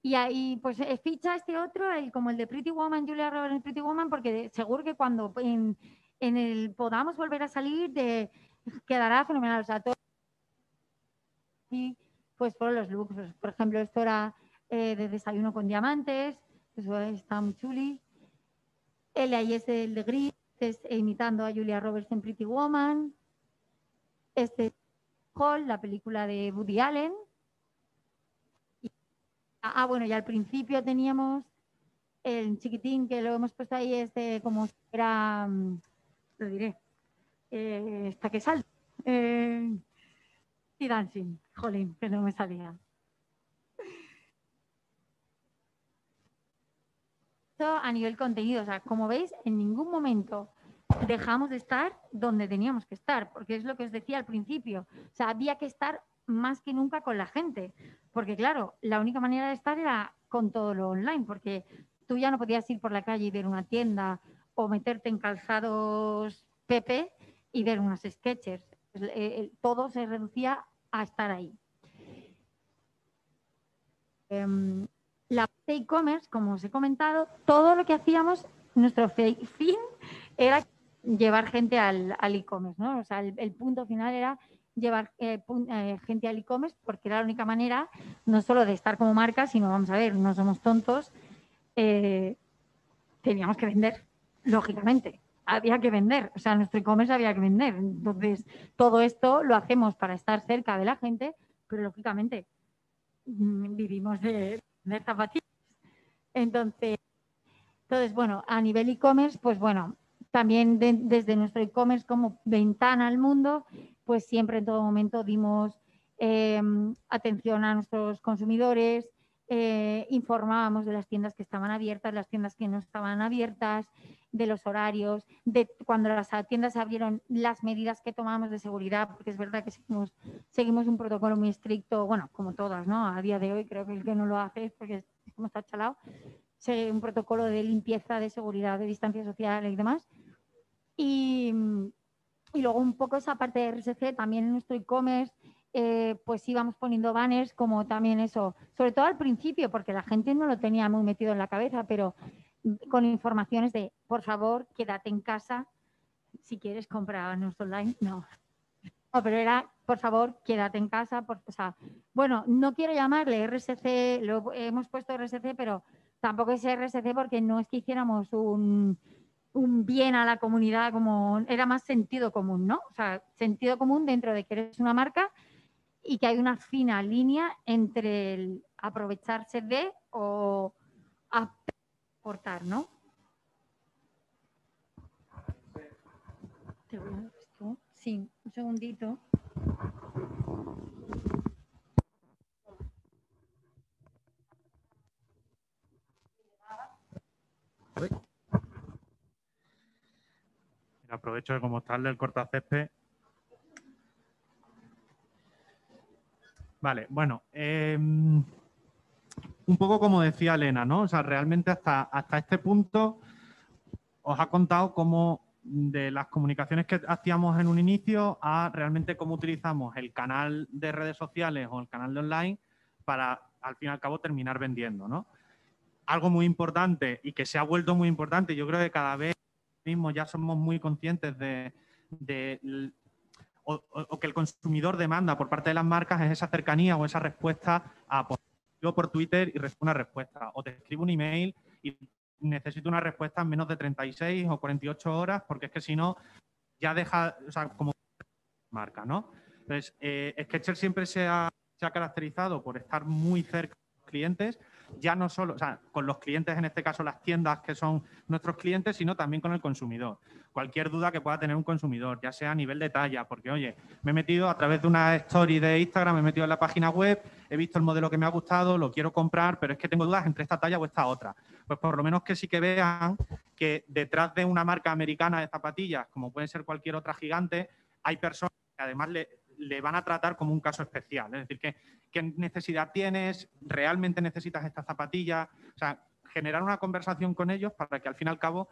y ahí, pues eh, ficha este otro, el, como el de Pretty Woman, Julia Roberts en Pretty Woman, porque seguro que cuando en, el podamos volver a salir, de, quedará fenomenal. O sea, todo- y pues fueron los looks. Por ejemplo, esto era eh, de desayuno con diamantes, eso está muy chuli. El de ahí es el de gris, es imitando a Julia Roberts en Pretty Woman. Este Hall, la película de Woody Allen. Y- ah, bueno, y al principio teníamos el chiquitín que lo hemos puesto ahí, este como si era, mm, lo diré, eh, esta que salta. Eh, y dancing, jolín, que no me salía. A nivel contenido, o sea, como veis, en ningún momento dejamos de estar donde teníamos que estar, porque es lo que os decía al principio. O sea, había que estar más que nunca con la gente, porque claro, la única manera de estar era con todo lo online, porque tú ya no podías ir por la calle y ver una tienda o meterte en calzados Pepe y ver unas sketches. El- el- todo se reducía a estar ahí. Em, la e-commerce, como os he comentado, todo lo que hacíamos, nuestro fin era llevar gente al, e-commerce, ¿no? O sea, el, punto final era llevar eh, eh, gente al e-commerce porque era la única manera, no solo de estar como marca, sino, vamos a ver, no somos tontos, eh, teníamos que vender, lógicamente. Había que vender, o sea, nuestro e-commerce había que vender. Entonces, todo esto lo hacemos para estar cerca de la gente, pero lógicamente mm, vivimos de, de zapatillas. Entonces, entonces, bueno, a nivel e-commerce, pues bueno, también de- desde nuestro e-commerce como ventana al mundo, pues siempre en todo momento dimos eh, atención a nuestros consumidores, eh, informábamos de las tiendas que estaban abiertas, las tiendas que no estaban abiertas, de los horarios, de cuando las tiendas abrieron, las medidas que tomamos de seguridad, porque es verdad que seguimos, seguimos un protocolo muy estricto, bueno, como todas, ¿no? A día de hoy creo que el que no lo hace es porque como está chalado, un protocolo de limpieza, de seguridad, de distancia social y demás. Y, y luego un poco esa parte de RSC, también en nuestro e-commerce, eh, pues íbamos poniendo banners como también eso, sobre todo al principio, porque la gente no lo tenía muy metido en la cabeza, pero con informaciones de, por favor, quédate en casa, si quieres comprarnos online, no. No, pero era, por favor, quédate en casa, por, o sea, bueno, no quiero llamarle RSC, lo hemos puesto RSC, pero tampoco es RSC porque no es que hiciéramos un, un bien a la comunidad como era más sentido común, ¿no? O sea, sentido común dentro de que eres una marca y que hay una fina línea entre el aprovecharse de o aportar, ¿no? Sí, un segundito. Aprovecho de como está el del cortacésped. Vale, bueno. eh, un poco como decía Elena, ¿no? O sea, realmente hasta, hasta este punto os ha contado cómo de las comunicaciones que hacíamos en un inicio a realmente cómo utilizamos el canal de redes sociales o el canal de online para, al fin y al cabo, terminar vendiendo, ¿no? Algo muy importante y que se ha vuelto muy importante, yo creo que cada vez mismo ya somos muy conscientes de, o, que el consumidor demanda por parte de las marcas es esa cercanía o esa respuesta a por, yo por Twitter y recibo una respuesta o te escribo un email y necesito una respuesta en menos de 36 o 48 horas porque es que si no ya deja, como marca, ¿no? Entonces, eh, Skechers siempre se ha, se ha caracterizado por estar muy cerca de los clientes, ya no solo, o sea, con los clientes, en este caso las tiendas que son nuestros clientes, sino también con el consumidor. Cualquier duda que pueda tener un consumidor, ya sea a nivel de talla, porque oye, me he metido a través de una story de Instagram, me he metido en la página web, he visto el modelo que me ha gustado, lo quiero comprar, pero es que tengo dudas entre esta talla o esta otra. Pues por lo menos que sí que vean que detrás de una marca americana de zapatillas, como puede ser cualquier otra gigante, hay personas que además le, le van a tratar como un caso especial. Es decir, que, qué necesidad tienes, realmente necesitas esta zapatilla. O sea, generar una conversación con ellos para que al fin y al cabo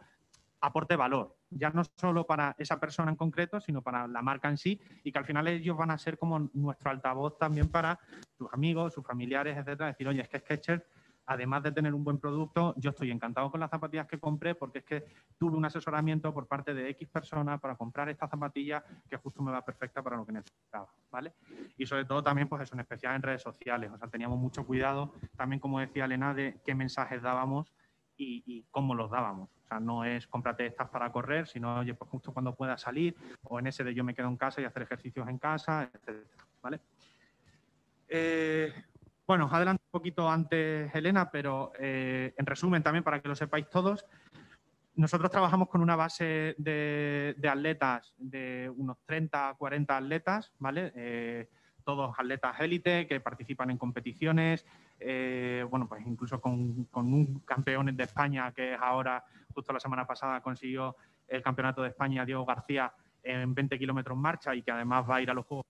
aporte valor, ya no solo para esa persona en concreto, sino para la marca en sí, y que al final ellos van a ser como nuestro altavoz también para sus amigos, sus familiares, etcétera. Decir, oye, es que Skechers, además de tener un buen producto, yo estoy encantado con las zapatillas que compré porque es que tuve un asesoramiento por parte de X persona para comprar esta zapatilla que justo me va perfecta para lo que necesitaba, ¿vale? Y sobre todo también, pues eso, en especial en redes sociales, o sea, teníamos mucho cuidado también, como decía Elena, de qué mensajes dábamos y, y cómo los dábamos. O sea, no es cómprate estas para correr, sino, oye, pues justo cuando pueda salir, o en ese de yo me quedo en casa y hacer ejercicios en casa, etcétera, ¿vale? Eh, bueno, os adelanto un poquito antes, Elena, pero eh, en resumen también para que lo sepáis todos, nosotros trabajamos con una base de, atletas de unos 30, 40 atletas, ¿vale? Eh, todos atletas élite que participan en competiciones, eh, bueno, pues incluso con, con, un campeón de España que es ahora, justo la semana pasada consiguió el campeonato de España, Diego García, en 20 kilómetros marcha y que además va a ir a los Juegos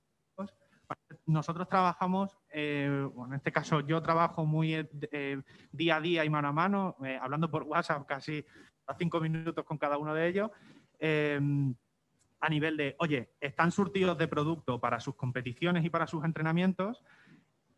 nosotros trabajamos, eh, en este caso yo trabajo muy eh, día a día y mano a mano, eh, hablando por WhatsApp casi a cinco minutos con cada uno de ellos, eh, a nivel de, oye, están surtidos de producto para sus competiciones y para sus entrenamientos,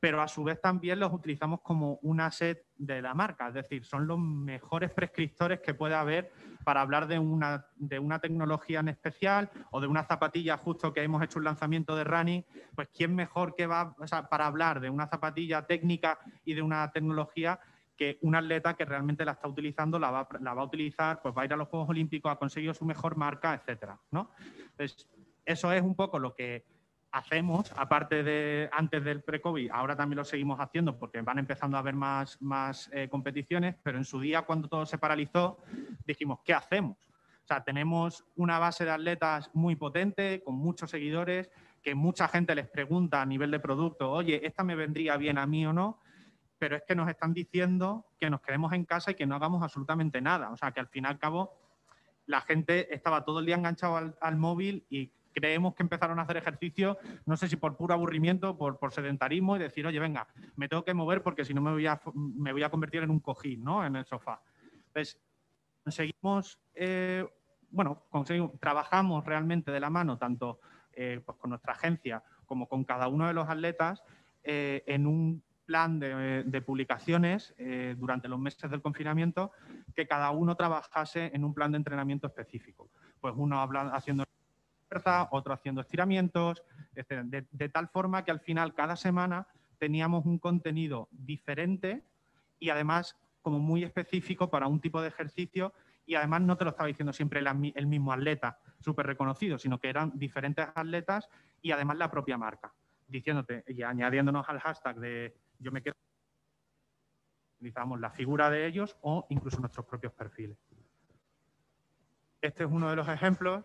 pero a su vez también los utilizamos como un asset de la marca, es decir, son los mejores prescriptores que puede haber para hablar de una, de una tecnología en especial o de una zapatilla justo que hemos hecho un lanzamiento de running, pues quién mejor que va para hablar de una zapatilla técnica y de una tecnología que un atleta que realmente la está utilizando la va, la va a utilizar, pues va a ir a los Juegos Olímpicos, ha conseguido su mejor marca, etcétera, ¿no? Entonces, eso es un poco lo que hacemos, aparte de antes del pre-COVID, ahora también lo seguimos haciendo porque van empezando a haber más, eh, competiciones, pero en su día cuando todo se paralizó dijimos, ¿qué hacemos? O sea, tenemos una base de atletas muy potente, con muchos seguidores, que mucha gente les pregunta a nivel de producto, oye, ¿esta me vendría bien a mí o no? Pero es que nos están diciendo que nos quedemos en casa y que no hagamos absolutamente nada. O sea, que al fin y al cabo la gente estaba todo el día enganchado al móvil y creemos que empezaron a hacer ejercicio, no sé si por puro aburrimiento, por, por sedentarismo y decir, oye, venga, me tengo que mover porque si no me voy a, me voy a convertir en un cojín, ¿no? En el sofá. Entonces, conseguimos, eh, bueno, conseguimos, trabajamos realmente de la mano, tanto eh, pues con nuestra agencia como con cada uno de los atletas, eh, en un plan de, publicaciones eh, durante los meses del confinamiento, que cada uno trabajase en un plan de entrenamiento específico. Pues uno habla, haciendo otro haciendo estiramientos, etc. De, de tal forma que al final cada semana teníamos un contenido diferente y además como muy específico para un tipo de ejercicio y además no te lo estaba diciendo siempre el mismo atleta súper reconocido, sino que eran diferentes atletas y además la propia marca, diciéndote y añadiéndonos al hashtag de yo me quedo utilizamos la figura de ellos o incluso nuestros propios perfiles. Este es uno de los ejemplos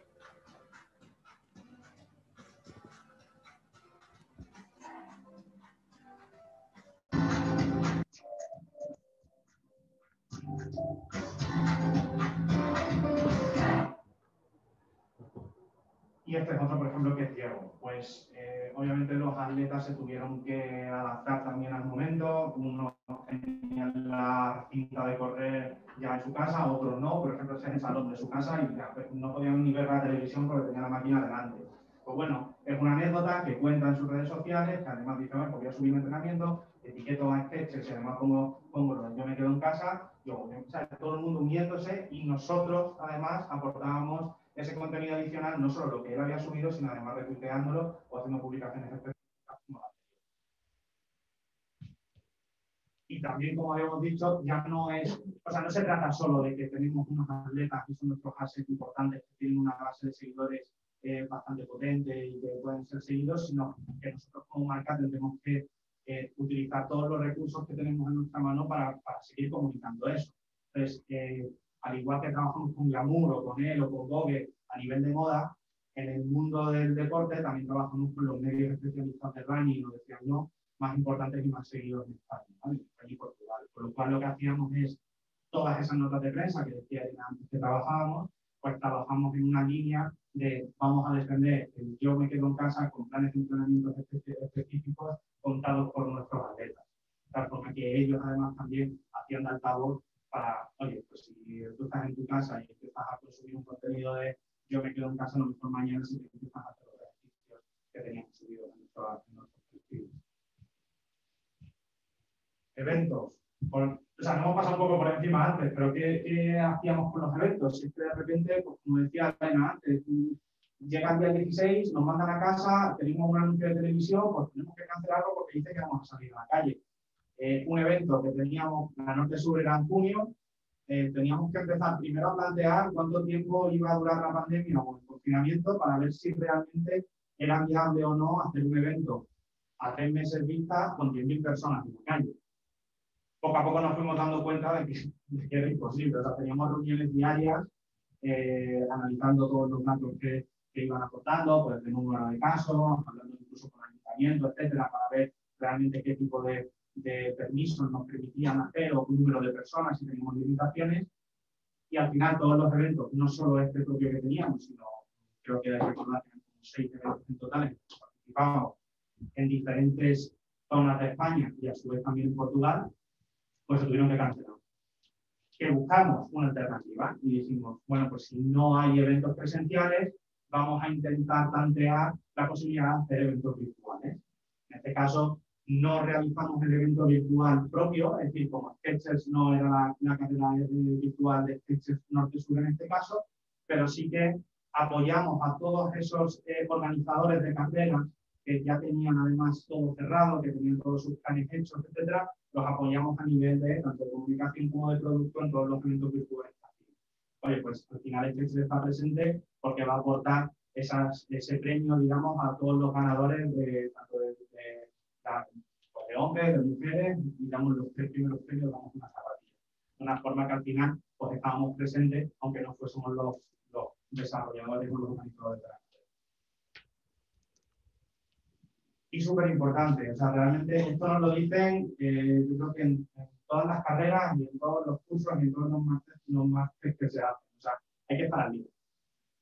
Y este es otro, por ejemplo, que es Diego. Pues eh, obviamente los atletas se tuvieron que adaptar también al momento. Unos tenían la cinta de correr ya en su casa, otros no. Por ejemplo, en el salón de su casa y ya, pues, no podían ni ver la televisión porque tenía la máquina delante. Pues bueno, es una anécdota que cuenta en sus redes sociales, que además dice, bueno, voy a subir mi entrenamiento, etiqueto a sketches y además pongo, pongo yo me quedo en casa, yo, o sea, todo el mundo uniéndose y nosotros además aportábamos ese contenido adicional, no solo lo que él había subido, sino además retuiteándolo o haciendo publicaciones específicas. como la. Y también, como habíamos dicho, ya no es, o sea, no se trata solo de que tenemos unos atletas que son nuestros assets importantes, que tienen una base de seguidores eh, bastante potente y que pueden ser seguidos, sino que nosotros como marca tendremos que eh, utilizar todos los recursos que tenemos en nuestra mano para, para seguir comunicando eso. Entonces, eh, al igual que trabajamos con Glamour o con él o con Vogue a nivel de moda, en el mundo del deporte también trabajamos con los medios especializados de running o de triatlón más importantes y más seguidos en España, ¿vale? Y Portugal. Por lo cual lo que hacíamos es todas esas notas de prensa que decía antes que trabajábamos, pues trabajamos en una línea de vamos a defender el yo me quedo en casa con planes de entrenamiento espe- específicos contados por nuestros atletas. De forma que ellos además también hacían de altavoz para, oye, pues si tú estás en tu casa y empiezas a consumir un contenido de yo me quedo en casa, a lo mejor mañana sí que empiezas a hacer los ejercicios que teníamos subidos en nuestro- en nuestros perfiles. Eventos. O sea, no hemos pasado un poco por encima antes, pero ¿qué, qué hacíamos con los eventos? Si es que de repente, pues, como decía Elena antes, llega el día 16, nos mandan a casa, tenemos un anuncio de televisión, pues tenemos que cancelarlo porque dice que vamos a salir a la calle. Eh, un evento que teníamos, la Norte Sur era en junio, eh, teníamos que empezar primero a plantear cuánto tiempo iba a durar la pandemia o el confinamiento para ver si realmente era viable o no hacer un evento a tres meses vista con 10.000 personas en la calle. Poco a poco nos fuimos dando cuenta de que, de que era imposible. O sea, teníamos reuniones diarias eh, analizando todos los datos que, que iban aportando, pues el número de casos, hablando incluso con ayuntamientos, etcétera, para ver realmente qué tipo de, de permisos nos permitían hacer o qué número de personas si teníamos limitaciones. Y al final todos los eventos, no solo este propio que teníamos, sino creo que recordar como seis eventos en total que participábamos en diferentes zonas de España y a su vez también en Portugal, pues se tuvieron que cancelar. Que buscamos una alternativa y dijimos, bueno, pues si no hay eventos presenciales, vamos a intentar tantear la posibilidad de hacer eventos virtuales. En este caso, no realizamos el evento virtual propio, es decir, como Sketches no era la, la carrera virtual de Sketches Norte-Sur en este caso, pero sí que apoyamos a todos esos eh, organizadores de carreras que ya tenían además todo cerrado, que tenían todos sus planes hechos, etcétera, los apoyamos a nivel de tanto de comunicación como de producto en todos los eventos virtuales. Oye, pues al final Sketches está presente porque va a aportar esas, ese premio, digamos, a todos los ganadores de, tanto de, pues, de hombres, de mujeres, digamos, los tres primeros premios damos una zapatilla. De una forma que al final, pues estábamos presentes, aunque no fuésemos los, los desarrolladores o los organizadores de. Y súper importante, o sea, realmente esto nos lo dicen, eh, yo creo que en, en todas las carreras y en todos los cursos y en todos los másteres los másteres que se hacen. O sea, hay que estar al día.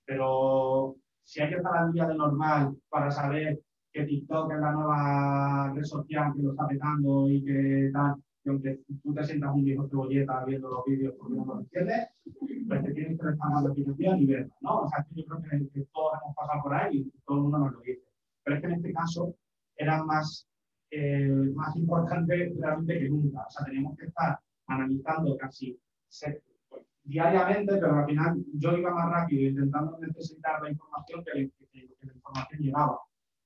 Pero si hay que estar al día de normal para saber que TikTok es la nueva red social que lo está petando y que tal, que aunque tú te sientas un viejo cebolleta viendo los vídeos porque no lo entiendes, pues te tienes que descargar la aplicación y verlo, ¿no? O sea, que yo creo que, que todos hemos pasado por ahí y todo el mundo nos lo dice. Pero es que en este caso era más, eh, más importante realmente que nunca. O sea, teníamos que estar analizando casi se- pues, diariamente, pero al final yo iba más rápido intentando necesitar la información que, que- que la información llegaba.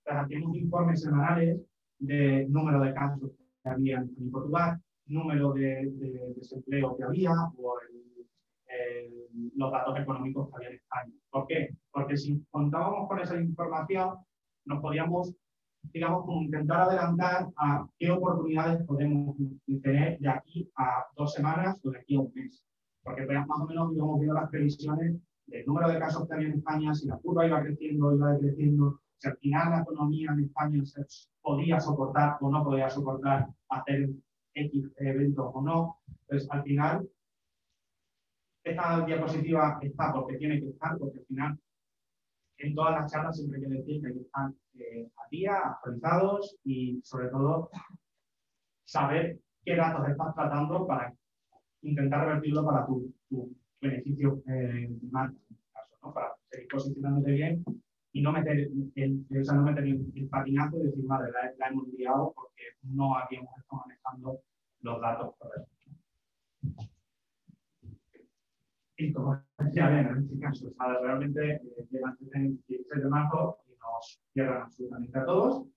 Hacíamos informes semanales de número de casos que había en Portugal, número de, de desempleo que había o el- el- los datos económicos que había en España. ¿Por qué? Porque si contábamos con esa información, nos podíamos digamos, como intentar adelantar a qué oportunidades podemos tener de aquí a dos semanas o de aquí a un mes. Porque más o menos íbamos viendo las previsiones del número de casos que había en España, si la curva iba creciendo, iba decreciendo, si al final la economía en España se podía soportar o no podía soportar hacer X eventos o no. Entonces, al final, esta diapositiva está porque tiene que estar, porque al final en todas las charlas siempre hay que decir que hay que estar eh, a día, actualizados y sobre todo saber qué datos estás tratando para intentar revertirlo para tu, tu beneficio eh, más, en este caso, ¿no? para seguir posicionándote bien y no meter el, o sea, no meter el, el patinazo y decir, madre, la, la hemos liado porque no habíamos estado manejando los datos correctos. Y como decía bien, en este caso, sea, realmente eh, llegan el 16 de marzo y nos cierran absolutamente a todos.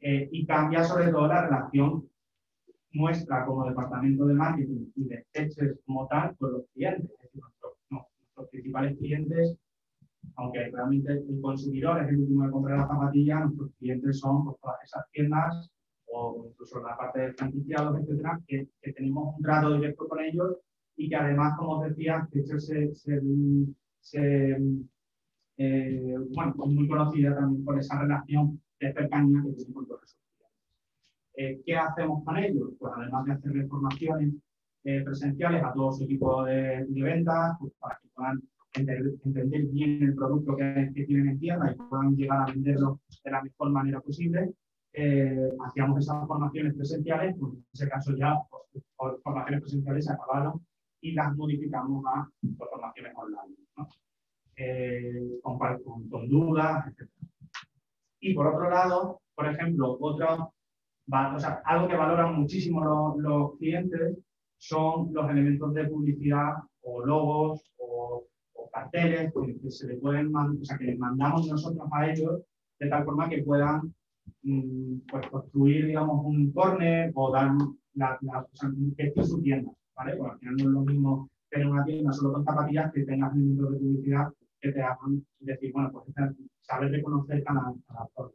Eh, y cambia sobre todo la relación nuestra como departamento de marketing y de sketches como tal con los clientes. Es decir, nuestros, no, nuestros principales clientes, aunque realmente el consumidor es el último que compra la zapatilla, nuestros clientes son pues, todas esas tiendas o incluso la parte de franquiciados, etcétera, que, que tenemos un trato directo con ellos y que además, como os decía, de hecho se, se, se eh, bueno, es muy conocida también por esa relación de cercanía que tiene con todos esos clientes. Eh, ¿Qué hacemos con ellos? Pues además de hacer formaciones eh, presenciales a todo su equipo de, de ventas, pues para que puedan entender, bien el producto que, que, tienen en tienda y puedan llegar a venderlo de la mejor manera posible. Eh, hacíamos esas formaciones presenciales, pues en ese caso ya pues, formaciones presenciales se acabaron y las modificamos a pues, formaciones online, ¿no? eh, con, con, con, dudas, etc. Y por otro lado, por ejemplo, otro, o sea, algo que valoran muchísimo los, los, clientes son los elementos de publicidad o logos carteles que, que, se le pueden o sea, que les mandamos nosotros a ellos de tal forma que puedan mmm, pues, construir digamos, un corner o dar la, la, o sea, que es su tienda. ¿vale? Porque al final no es lo mismo tener una tienda solo con zapatillas que tengas elementos de publicidad que te hagan decir, bueno, pues saber reconocer cada actor.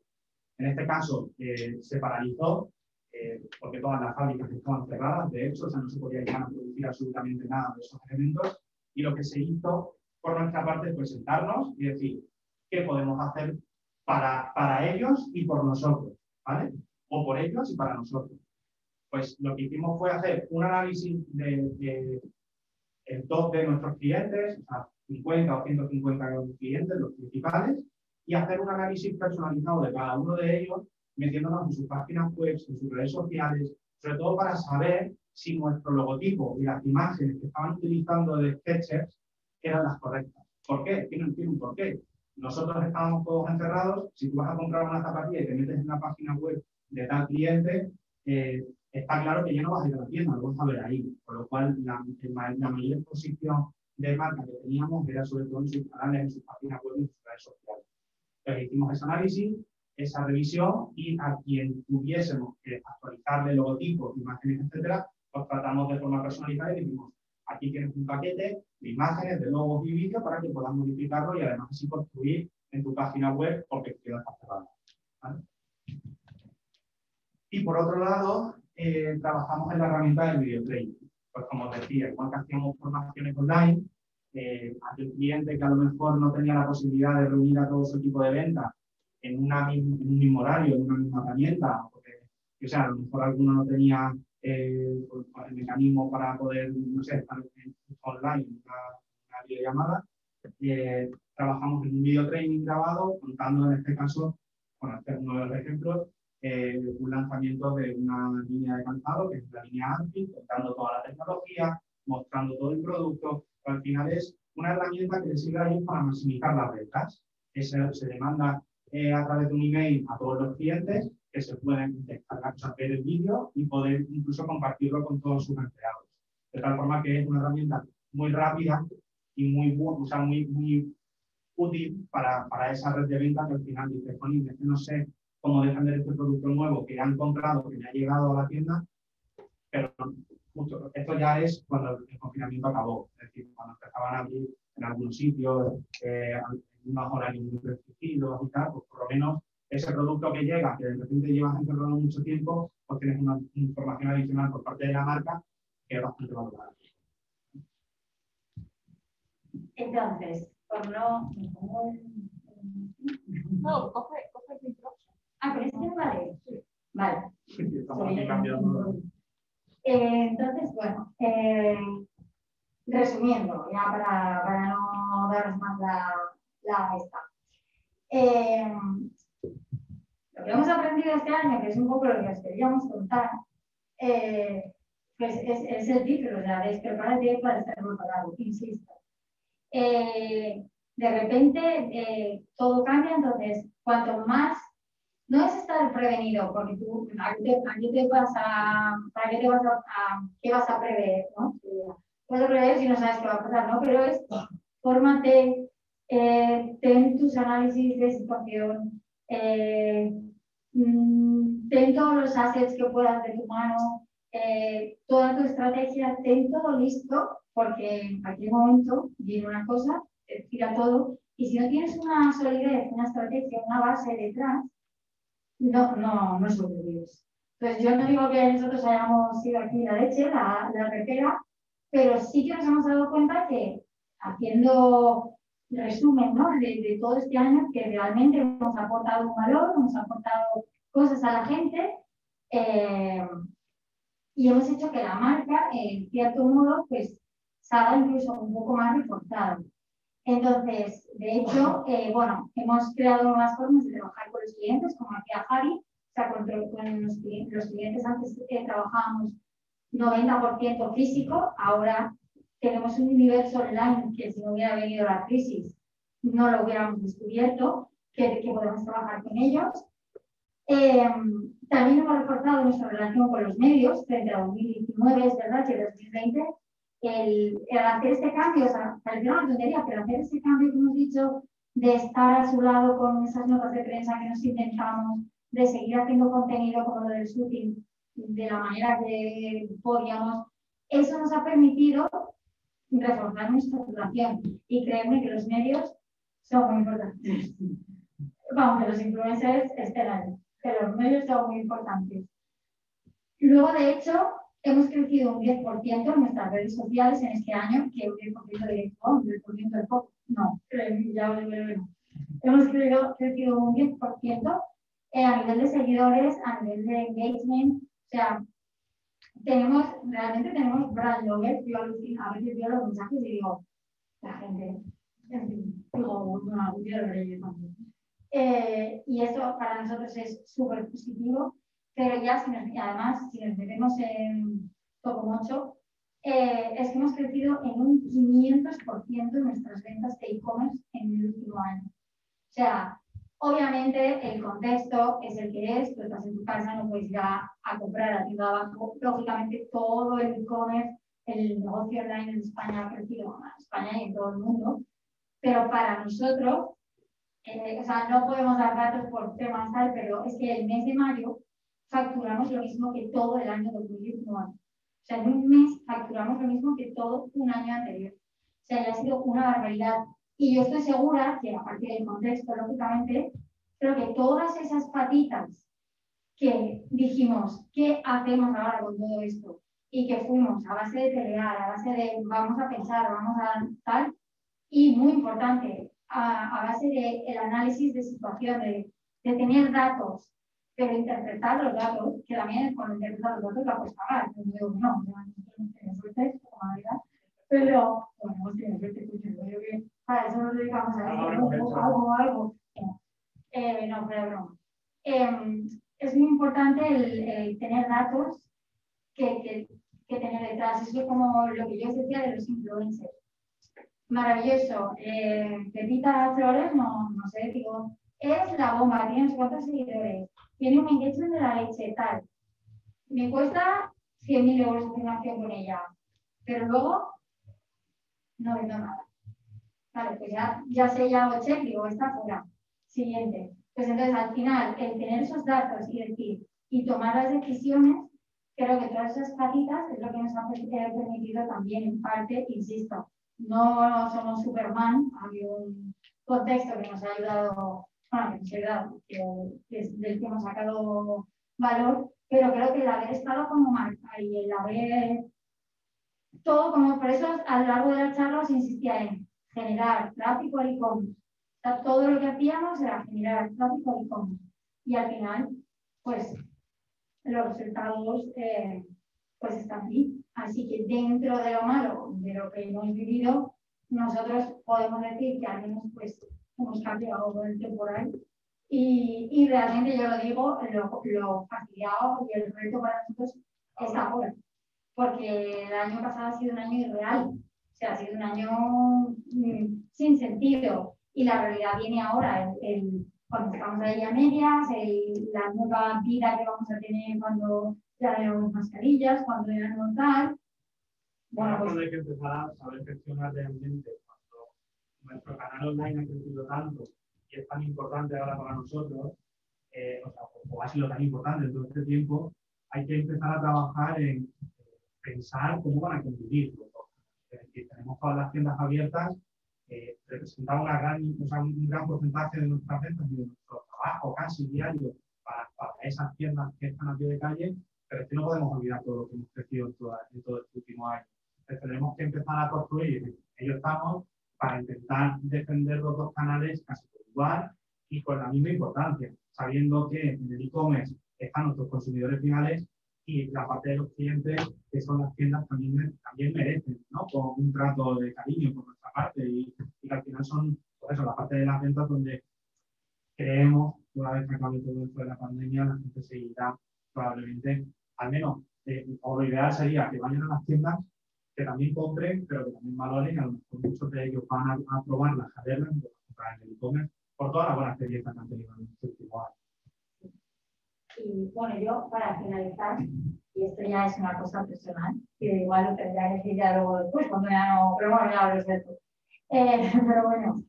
En este caso eh, se paralizó eh, porque todas las fábricas estaban cerradas, de hecho, o sea, no se podía llegar a producir absolutamente nada de esos elementos y lo que se hizo por nuestra parte fue sentarnos y decir, ¿qué podemos hacer para, para ellos y por nosotros? ¿vale? O por ellos y para nosotros pues lo que hicimos fue hacer un análisis de, de top de nuestros clientes, a 50 o 150 clientes, los principales, y hacer un análisis personalizado de cada uno de ellos, metiéndonos en sus páginas web, en sus redes sociales, sobre todo para saber si nuestro logotipo y las imágenes que estaban utilizando de sketches eran las correctas. ¿Por qué? Tiene, tiene un porqué. Nosotros estábamos todos encerrados, si tú vas a comprar una zapatilla y te metes en la página web de tal cliente, eh, está claro que ya no vas a ir a la tienda, lo vas a ver ahí. Por lo cual, la, la mayor exposición de marca que teníamos era sobre todo en sus canales, en sus páginas web y en sus redes sociales. Entonces hicimos ese análisis, esa revisión y a quien tuviésemos que actualizarle logotipos, imágenes, etcétera, pues tratamos de forma personalizada y dijimos, aquí tienes un paquete imágenes, de logos y vídeos para que puedas modificarlo y además así construir en tu página web porque queda cerrado. ¿vale? Y por otro lado, eh, trabajamos en la herramienta del video training. Pues como os decía, igual que hacíamos formaciones online, eh, aquel cliente que a lo mejor no tenía la posibilidad de reunir a todo su equipo de venta en, una, en un mismo horario, en una misma herramienta, porque o sea, a lo mejor alguno no tenía eh, pues, el mecanismo para poder, no sé, estar online, una, una videollamada, eh, trabajamos en un video training grabado, contando en este caso, con hacer uno de los ejemplos, eh, un lanzamiento de una línea de calzado, que es la línea ANSI, contando toda la tecnología, mostrando todo el producto. Al final es una herramienta que les sirve a ellos para maximizar las ventas. Se, se demanda eh, a través de un email a todos los clientes que se pueden descargar, ver el vídeo y poder incluso compartirlo con todos sus empleados. De tal forma que es una herramienta muy rápida y muy, o sea, muy, muy útil para, para esa red de venta que al final dice, "Jolín, es que no sé cómo defender este producto nuevo que han comprado, que me ha llegado a la tienda, pero justo, esto ya es cuando el confinamiento acabó, es decir, cuando empezaban a abrir en algunos sitios, eh, en unos horarios muy restringidos y tal, pues por lo menos ese producto que llega, que de repente llevas encerrado mucho tiempo, pues tienes una información adicional por parte de la marca que es bastante valorada. Entonces, por no... No, coge, coge el micrófono. Ah, ¿con este vale? Vale. Estamos aquí cambiando. Eh, entonces, bueno, eh, resumiendo, ya para, para no daros más la, la esta. Eh, que hemos aprendido este año, que es un poco lo que os queríamos contar, pues es, el título, prepárate para estar preparado, insisto. Eh, de repente eh, todo cambia, entonces cuanto más no es estar prevenido, porque tú, ¿a qué te, vas a, para qué te vas a, qué vas a prever, ¿no? Puedes prever si no sabes qué va a pasar, ¿no? Pero es, fórmate, ten tus análisis de situación, ten todos los assets que puedas de tu mano, eh, toda tu estrategia, ten todo listo, porque en cualquier momento viene una cosa, tira todo, y si no tienes una solidez, una estrategia, una base detrás, no, no, no sobrevives. Entonces, yo no digo que nosotros hayamos sido aquí la leche, la, la repera, pero sí que nos hemos dado cuenta que haciendo resumen ¿no? de, de todo este año, que realmente hemos aportado un valor, hemos aportado cosas a la gente eh, y hemos hecho que la marca, en cierto modo, pues salga incluso un poco más reforzada. Entonces, de hecho, eh, bueno, hemos creado nuevas formas de trabajar con los clientes, como hacía Javi, o sea, con, con los, los clientes antes eh, trabajábamos 90% físico, ahora tenemos un universo online que si no hubiera venido la crisis no lo hubiéramos descubierto, que, que podemos trabajar con ellos. Eh, también hemos reforzado nuestra relación con los medios frente a 2019, es verdad que en 2020 el, el hacer este cambio, o sea, parece una tontería, pero hacer este cambio que hemos dicho de estar a su lado con esas notas de prensa que nos inventamos, de seguir haciendo contenido como lo del shooting de la manera que podíamos, eso nos ha permitido reforzar nuestra relación. Y créeme que los medios son muy importantes. Vamos, que los influencers ahí, que los medios son muy importantes. Luego, de hecho, hemos crecido un 10% en nuestras redes sociales en este año, que un 10% de oh, un 10% de poco. No, ya os digo, no. Hemos crecido, crecido un 10% eh, a nivel de seguidores, a nivel de engagement, o sea, tenemos, realmente tenemos brand lovers, yo alucino, a veces veo los mensajes y digo, la gente, en fin, digo, no, yo lo leí también. Eh, y eso para nosotros es súper positivo, pero ya además, si nos metemos en poco mucho, eh, es que hemos crecido en un 500% en nuestras ventas de e-commerce en el último año. O sea, Obviamente el contexto es el que es, tú estás en tu casa, no puedes ir a, comprar a tienda abajo. Lógicamente todo el e-commerce, el negocio online en España ha crecido, en España y en todo el mundo, pero para nosotros, eh, o sea, no podemos dar datos por temas tal, pero es que el mes de mayo facturamos lo mismo que todo el año 2019. O sea, en un mes facturamos lo mismo que todo un año anterior. O sea, ha sido una barbaridad. Y yo estoy segura que, aparte del contexto, lógicamente, creo que todas esas patitas que dijimos, ¿qué hacemos ahora con todo esto? Y que fuimos a base de pelear, a base de vamos a pensar, vamos a tal, y muy importante, a, base del el análisis de situación, de, tener datos, pero interpretar los datos, que también cuando interpretar los datos la puedes pagar. Yo digo, no, no Navidad, pero, bueno, hemos tenido suerte, escucho, yo creo que para eso nos dedicamos a algo, algo. Eh, no, pero broma. Eh, es muy importante el, el tener datos que, que, que tener detrás. Eso es como lo que yo decía de los influencers. Maravilloso. Eh, Pepita Flores, no, no sé, digo, es la bomba, tiene cuantos seguidores, tiene un engagement de la leche, tal. Me cuesta 100.000 euros de formación con ella, pero luego no vendo nada. Vale, pues ya, ya sé, ya hago check, digo, está fuera. Siguiente. Pues entonces, al final, el tener esos datos y decir, y tomar las decisiones, creo que todas esas patitas es lo que nos ha eh, permitido también, en parte, insisto, no somos Superman, hay un contexto que nos ha ayudado, bueno, que nos ha ayudado, que, que es del que hemos sacado valor, pero creo que el haber estado como marca y el haber todo como por eso a lo largo de la charla os insistía en generar tráfico al e-commerce. O sea, todo lo que hacíamos era generar tráfico al e-commerce. Y al final, pues los resultados eh, pues están ahí. Así que dentro de lo malo, de lo que hemos vivido, nosotros podemos decir que al menos pues hemos cambiado el temporal. Y, y realmente yo lo digo, lo, lo fastidiado y el reto para nosotros es ahora porque el año pasado ha sido un año irreal, o sea, ha sido un año mm, sin sentido y la realidad viene ahora, el, el- cuando estamos ahí a medias, el- la nueva vida que vamos a tener cuando ya no mascarillas, cuando ya no tal. Bueno, pues hay que empezar a saber gestionar realmente cuando nuestro canal online ha crecido tanto y es tan importante ahora para nosotros, eh, o sea, o ha sido tan importante en todo este tiempo, hay que empezar a trabajar en pensar cómo van a convivir. Es decir, tenemos todas las tiendas abiertas, eh, una gran, o sea, un gran porcentaje de nuestras ventas y de nuestro trabajo casi diario para, para esas tiendas que están a pie de calle, pero es que no podemos olvidar todo lo que hemos crecido en, toda- en todo este último año. Entonces, tenemos que empezar a construir, en ello estamos, para intentar defender los dos canales casi por igual y con la misma importancia, sabiendo que en el e-commerce están nuestros consumidores finales y la parte de los clientes, que son las tiendas, también, también merecen, ¿no? Con un trato de cariño por nuestra parte y, al final son, por eso, la parte de las ventas donde creemos una vez que acabe todo esto de la pandemia, la gente seguirá probablemente, al menos, eh, o lo ideal sería que vayan a las tiendas, que también compren, pero que también valoren, a lo mejor muchos de ellos van a, a probarlas, a verlas, a en el e-commerce, por toda la buena experiencia que han tenido en este último año. Y bueno, yo para finalizar, y esto ya es una cosa personal, que igual lo tendré que decir ya luego después, cuando ya no, pero bueno, ya hablo de. Eh, pero bueno,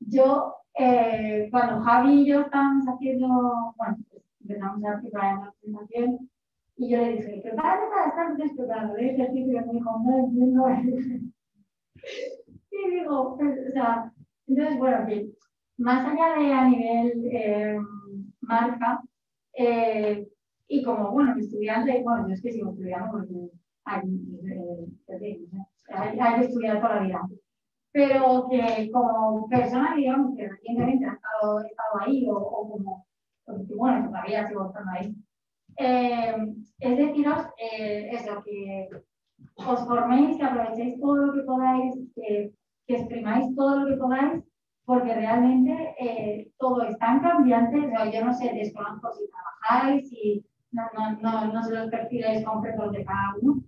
yo, eh, cuando Javi y yo estábamos haciendo, bueno, pues empezamos a preparar la presentación, y yo le dije, prepárate para estar despreparado, ¿eh? ejercicio, y me dijo, no entiendo. y digo, pues, o sea, entonces, bueno, que más allá de a nivel eh, marca, eh, y como, bueno, estudiante, bueno, yo es que sigo estudiando porque hay, eh, ¿no? hay, hay que estudiar toda la vida. Pero que como persona, digamos, que recientemente ha estado, he estado ahí, o, o como, porque, bueno, todavía sigo estando ahí, eh, es deciros eh, eso, que os forméis, que aprovechéis todo lo que podáis, que, que exprimáis todo lo que podáis, porque realmente eh, todo es tan cambiante, yo no sé, desconozco si trabajáis, si no, no, no, no sé los perfiles concretos de cada uno,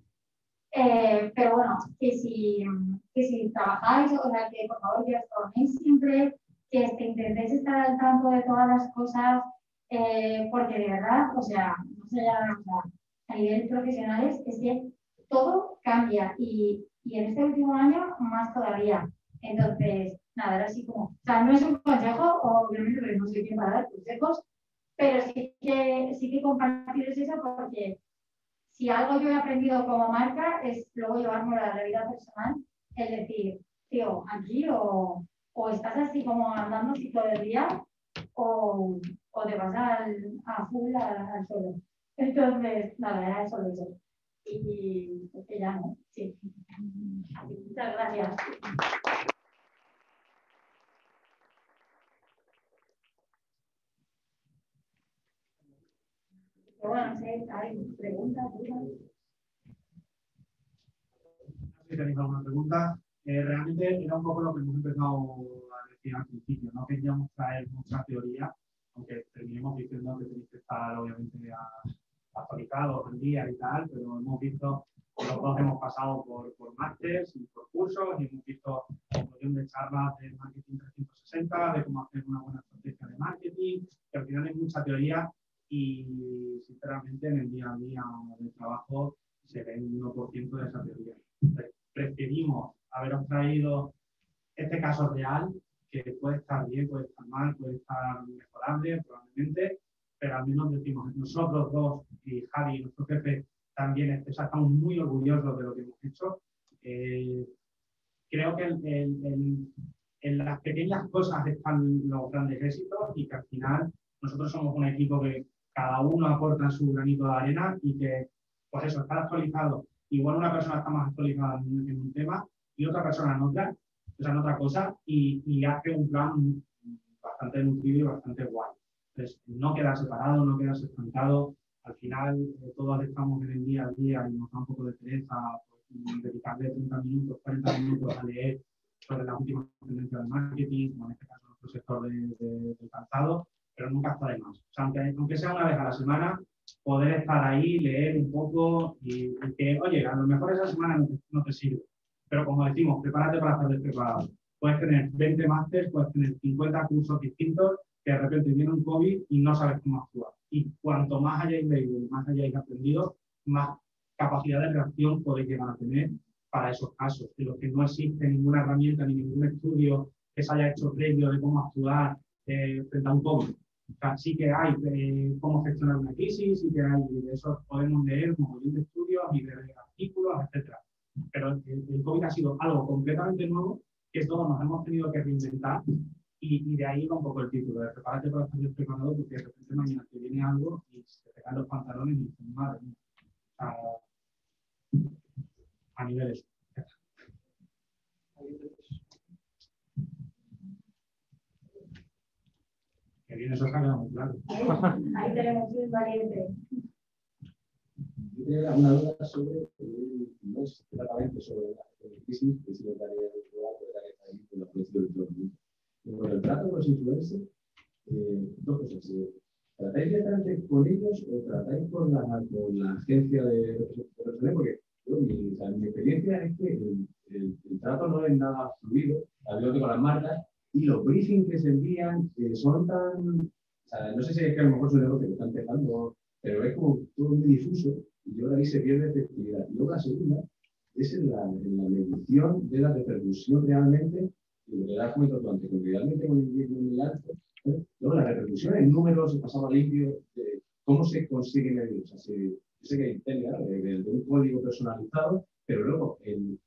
Eh, pero bueno, que si, que si trabajáis, o sea, que por favor que os forméis siempre, que este, intentéis estar al tanto de todas las cosas, eh, porque de verdad, o sea, no sé ya, o sea, a nivel profesionales, es que todo cambia y, y en este último año más todavía. Entonces, nada, era así como, o sea, no es un consejo, obviamente, porque no soy quien para dar consejos, pero sí que, sí que compartirles eso porque si algo yo he aprendido como marca es luego llevarme a la vida personal, es decir, tío, aquí o, o estás así como andando así todo el día o, o te vas al, a full al, al suelo. Entonces, nada, era eso. Y pues que ya no, sí. Muchas gracias. Preguntas, si tenéis alguna pregunta. Eh, realmente era un poco lo que hemos empezado a decir al principio. No queríamos traer mucha teoría, aunque terminemos diciendo que tenéis que estar obviamente actualizados al día y tal, pero hemos visto, los dos hemos pasado por, por y por cursos y hemos visto un montón de charlas de marketing 360, de cómo hacer una buena estrategia de marketing, que al final hay mucha teoría y sinceramente en el día a día del trabajo se ve un 1% de esa teoría. Preferimos haberos traído este caso real, que puede estar bien, puede estar mal, puede estar mejorable probablemente, pero al menos decimos, nosotros dos y Javi, nuestro jefe, también sea, estamos muy orgullosos de lo que hemos hecho. Eh, creo que en las pequeñas cosas están los grandes éxitos y que al final nosotros somos un equipo que cada uno aporta su granito de arena y que, pues eso, estar actualizado. Igual una persona está más actualizada en, un tema y otra persona en otra, o sea, en otra cosa, y, hace un plan bastante nutrido y bastante guay. Entonces, no quedar separado, no quedarse estancado. Al final, eh, todos estamos en el día a día y nos da un poco de pereza pues, dedicarle 30 minutos, 40 minutos a leer sobre las últimas tendencias de marketing, como en este caso nuestro sector de, de- del calzado, pero nunca está de más. O sea, aunque, aunque sea una vez a la semana, poder estar ahí, leer un poco y, y que, oye, a lo mejor esa semana no te, no te sirve. Pero como decimos, prepárate para estar despreparado. Puedes tener 20 másteres, puedes tener 50 cursos distintos, que de repente viene un COVID y no sabes cómo actuar. Y cuanto más hayáis leído y más hayáis aprendido, más capacidad de reacción podéis llegar a tener para esos casos, en los que no existe ninguna herramienta ni ningún estudio que se haya hecho previo de cómo actuar eh, frente a un COVID. Sea, sí que hay eh, cómo gestionar una crisis, sí que hay, de eso podemos leer un montón de estudios y de artículos, etcétera. Pero el, COVID ha sido algo completamente nuevo que todos nos hemos tenido que reinventar y, y de ahí va un poco el título, de prepárate para estar preparado porque de repente mañana te viene algo y se te caen los pantalones y dices, madre mía. Sea, a niveles. Que viene eso queda muy claro. Ahí tenemos un valiente. Yo tenía una duda sobre, eh, no es exactamente sobre la crisis, que sí me daría de probar, pero era que está ahí con la política del todo el mundo. Con el trato con los influencers, eh, dos cosas. eh, ¿Tratáis directamente con ellos o tratáis con la, con la agencia de representación? Porque yo, mi, o sea, mi experiencia es que el, el- el trato no es nada fluido, hablo que con las marcas, y los briefings que se envían eh, son tan. O sea, no sé si es que a lo mejor es un negocio que está empezando, pero es como todo muy difuso y yo ahí se pierde efectividad. Y luego la segunda es en la, en la medición de la repercusión realmente, y lo que has comentado antes, que realmente con nivel muy alto, ¿eh? luego la repercusión en números, pasaba limpio, de cómo se consigue medir. O sea, se- yo sé que hay de, de- de un código personalizado, pero luego el,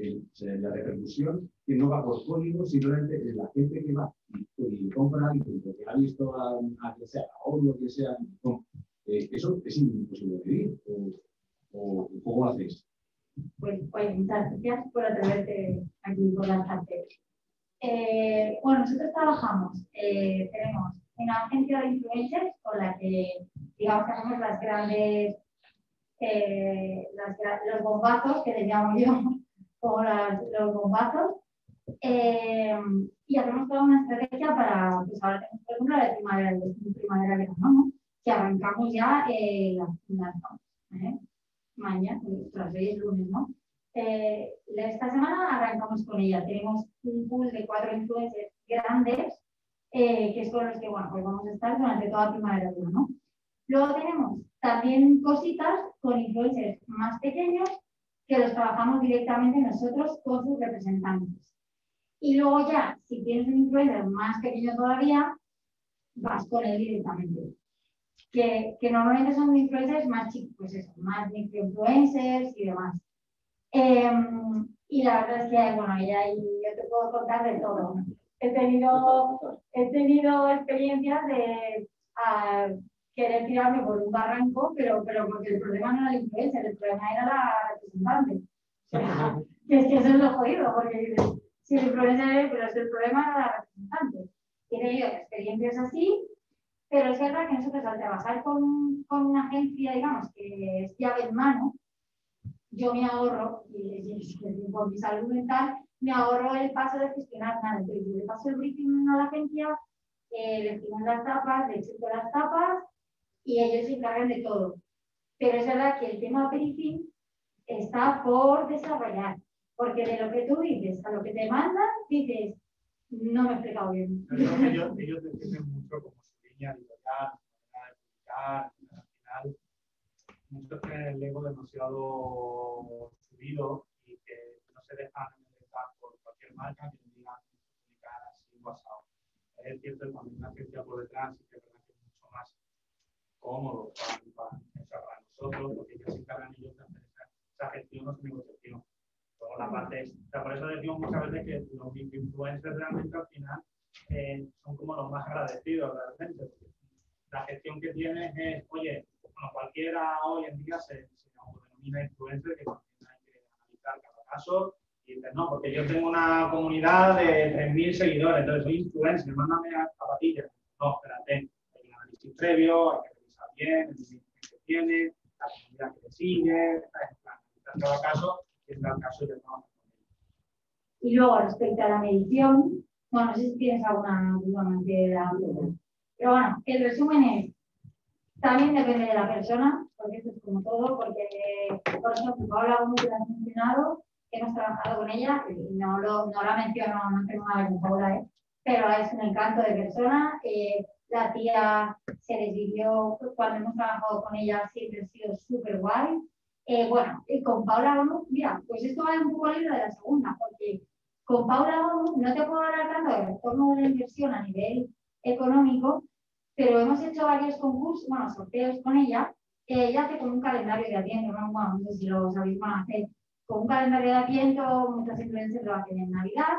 o la repercusión que no va por código, simplemente es la gente que va y, y compra y porque ha visto a, que sea, a lo que sea, eh, eso es imposible de. O, o ¿Cómo lo hacéis? Pues, pues muchas gracias por atreverte aquí por lanzarte. Eh, bueno, nosotros trabajamos, eh, tenemos una agencia de influencers con la que, digamos, que hacemos las grandes, eh, los bombazos, que les llamo yo, las- los bombazos, eh, y hacemos toda una estrategia para, pues ahora tenemos, por ejemplo, la de primavera, el primavera verano, ¿no? que arrancamos ya eh, las, las ¿eh? mañana, tras hoy es lunes, ¿no? Eh, esta semana arrancamos con ella. Tenemos un pool de cuatro influencers grandes eh, que es con los que bueno, pues vamos a estar durante toda primavera, ¿no? Luego tenemos también cositas con influencers más pequeños que los trabajamos directamente nosotros con sus representantes. Y luego ya, si tienes un influencer más pequeño todavía, vas con él directamente. Que, que normalmente son influencers más chicos, pues eso, más microinfluencers y demás. Em, y la verdad es que, bueno, ya yo te puedo contar de todo. He tenido, he tenido experiencias de ah, querer tirarme por un barranco, pero, pero porque el problema no era el influencer, el problema era la representante. Que es que eso es lo jodido, porque si el influencer, pero es el problema era la representante. Y he tenido experiencias así, pero es verdad que nosotros al trabajar con, con una agencia, digamos, que es llave en mano, yo me ahorro, y por mi salud mental, me ahorro el paso de gestionar nada. Entonces, yo le paso el briefing a la agencia, eh, le firmo las tapas, le checo las tapas y ellos se encargan de todo. Pero es verdad que el tema briefing está por desarrollar, porque de lo que tú dices a lo que te mandan, dices, no me he explicado bien. Ellos, ellos defienden mucho como su línea publicar, y al final muchos tienen el ego demasiado subido y que no se dejan enderezar por cualquier marca que les diga publicar así WhatsApp. Es cierto que cuando hay una agencia por detrás, sí que es verdad que es mucho más cómodo para, para, para nosotros, porque ellos se encargan ellos de hacer esa, gestión o esa negociación. Luego la parte es, o sea, por eso decimos muchas veces que los influencers realmente al final eh, son como los más agradecidos realmente. La gestión que tienes es, oye, bueno, cualquiera hoy en día se, se influencer, que también hay que analizar cada caso. No, porque yo tengo una comunidad de 3.000 seguidores, entonces soy influencer, mándame a zapatillas. No, espérate, hay un análisis previo, hay que revisar bien el que tiene, la comunidad que le sigue, en cada caso, y en caso ya ellos. Y luego, respecto a la medición, bueno, no sé si tienes alguna duda más de la Pero bueno, el resumen es, también depende de la persona, porque esto es como todo, porque, por ejemplo, Paula Gómez la has mencionado, que hemos trabajado con ella, y no, lo, no la menciono, no tengo nada con Paula, ¿eh? pero es un encanto de persona. eh, la tía se desvivió cuando hemos trabajado con ella, siempre ha sido súper guay. Eh, bueno, y con Paula Gómez, mira, pues esto va un poco al hilo de la segunda, porque con Paula Gómez no te puedo hablar tanto del retorno de la inversión a nivel económico, pero hemos hecho varios concursos, bueno, sorteos con ella. Eh, ella hace como un calendario de Adviento, ¿no? Bueno, no sé si lo sabéis, a hacer con un calendario de Adviento, muchas influencers lo hacen en Navidad.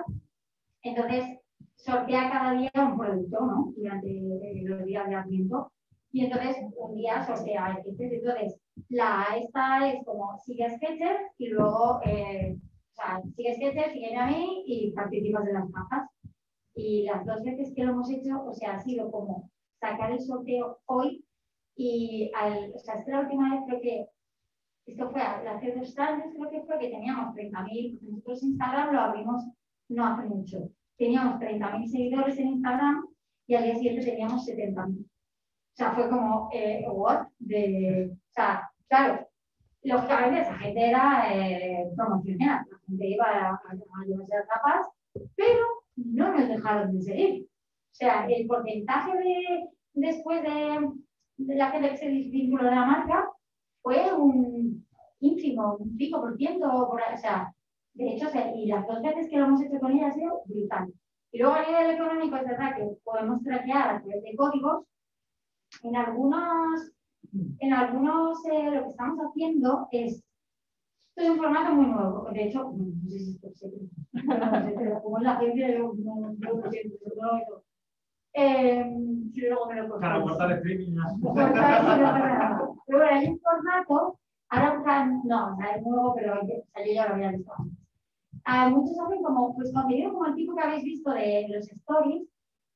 Entonces, sortea cada día un producto, ¿no? Durante eh, los días de Adviento. Y entonces, un día sortea sketches. Entonces, la esta es como sigue sketches y luego, eh, o sea, sigue sketches, sigue a mí y participas de las cajas. Y las dos veces que lo hemos hecho, o sea, ha sido como sacar el sorteo hoy y al, o sea, esta la última vez creo que esto fue hace dos años, creo que fue que teníamos 30.000, nosotros Instagram lo abrimos no hace mucho, teníamos 30.000 seguidores en Instagram y al día siguiente teníamos 70.000. O sea, fue como, eh, what? De, o sea, claro, lógicamente esa gente era eh, la gente iba a, a, llevarse las tapas, pero no nos dejaron de seguir. O sea, el porcentaje de, después de, de la gente que se desvinculó de la marca fue un ínfimo, un pico por ciento, o sea, de hecho, y las dos veces que lo hemos hecho con ella ha sido brutal. Y luego a nivel económico es verdad que podemos traquear a través de códigos. En algunos, en algunos eh, lo que estamos haciendo es, esto es un formato muy nuevo, de hecho, no sé si esto pero como es la gente, yo no, lo siento, no, eh, si luego me lo Para cortar streaming. Pero bueno, hay un formato, ahora no, es nuevo, pero yo, ya lo había visto antes. Ah, muchos hacen como, pues contenido como el tipo que habéis visto de los stories,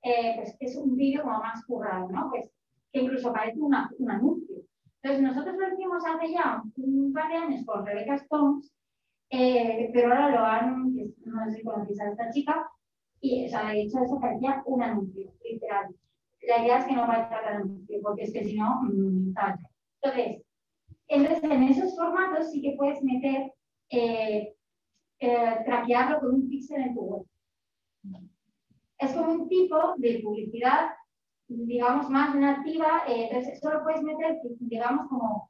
eh, pues es un vídeo como más currado, ¿no? Pues que incluso parece un anuncio. Entonces nosotros lo hicimos hace ya un par de años con Rebecca Stones, eh, pero ahora lo han, no sé si conocéis a esta chica, y o sea, de hecho eso parecía un anuncio, literal. La idea es que no parezca tan anuncio, porque es que si no, mm, tal. Entonces, entonces, en esos formatos sí que puedes meter, eh, eh, traquearlo con un píxel en tu web. es como un tipo de publicidad, digamos, más nativa. eh, entonces, solo puedes meter, digamos, como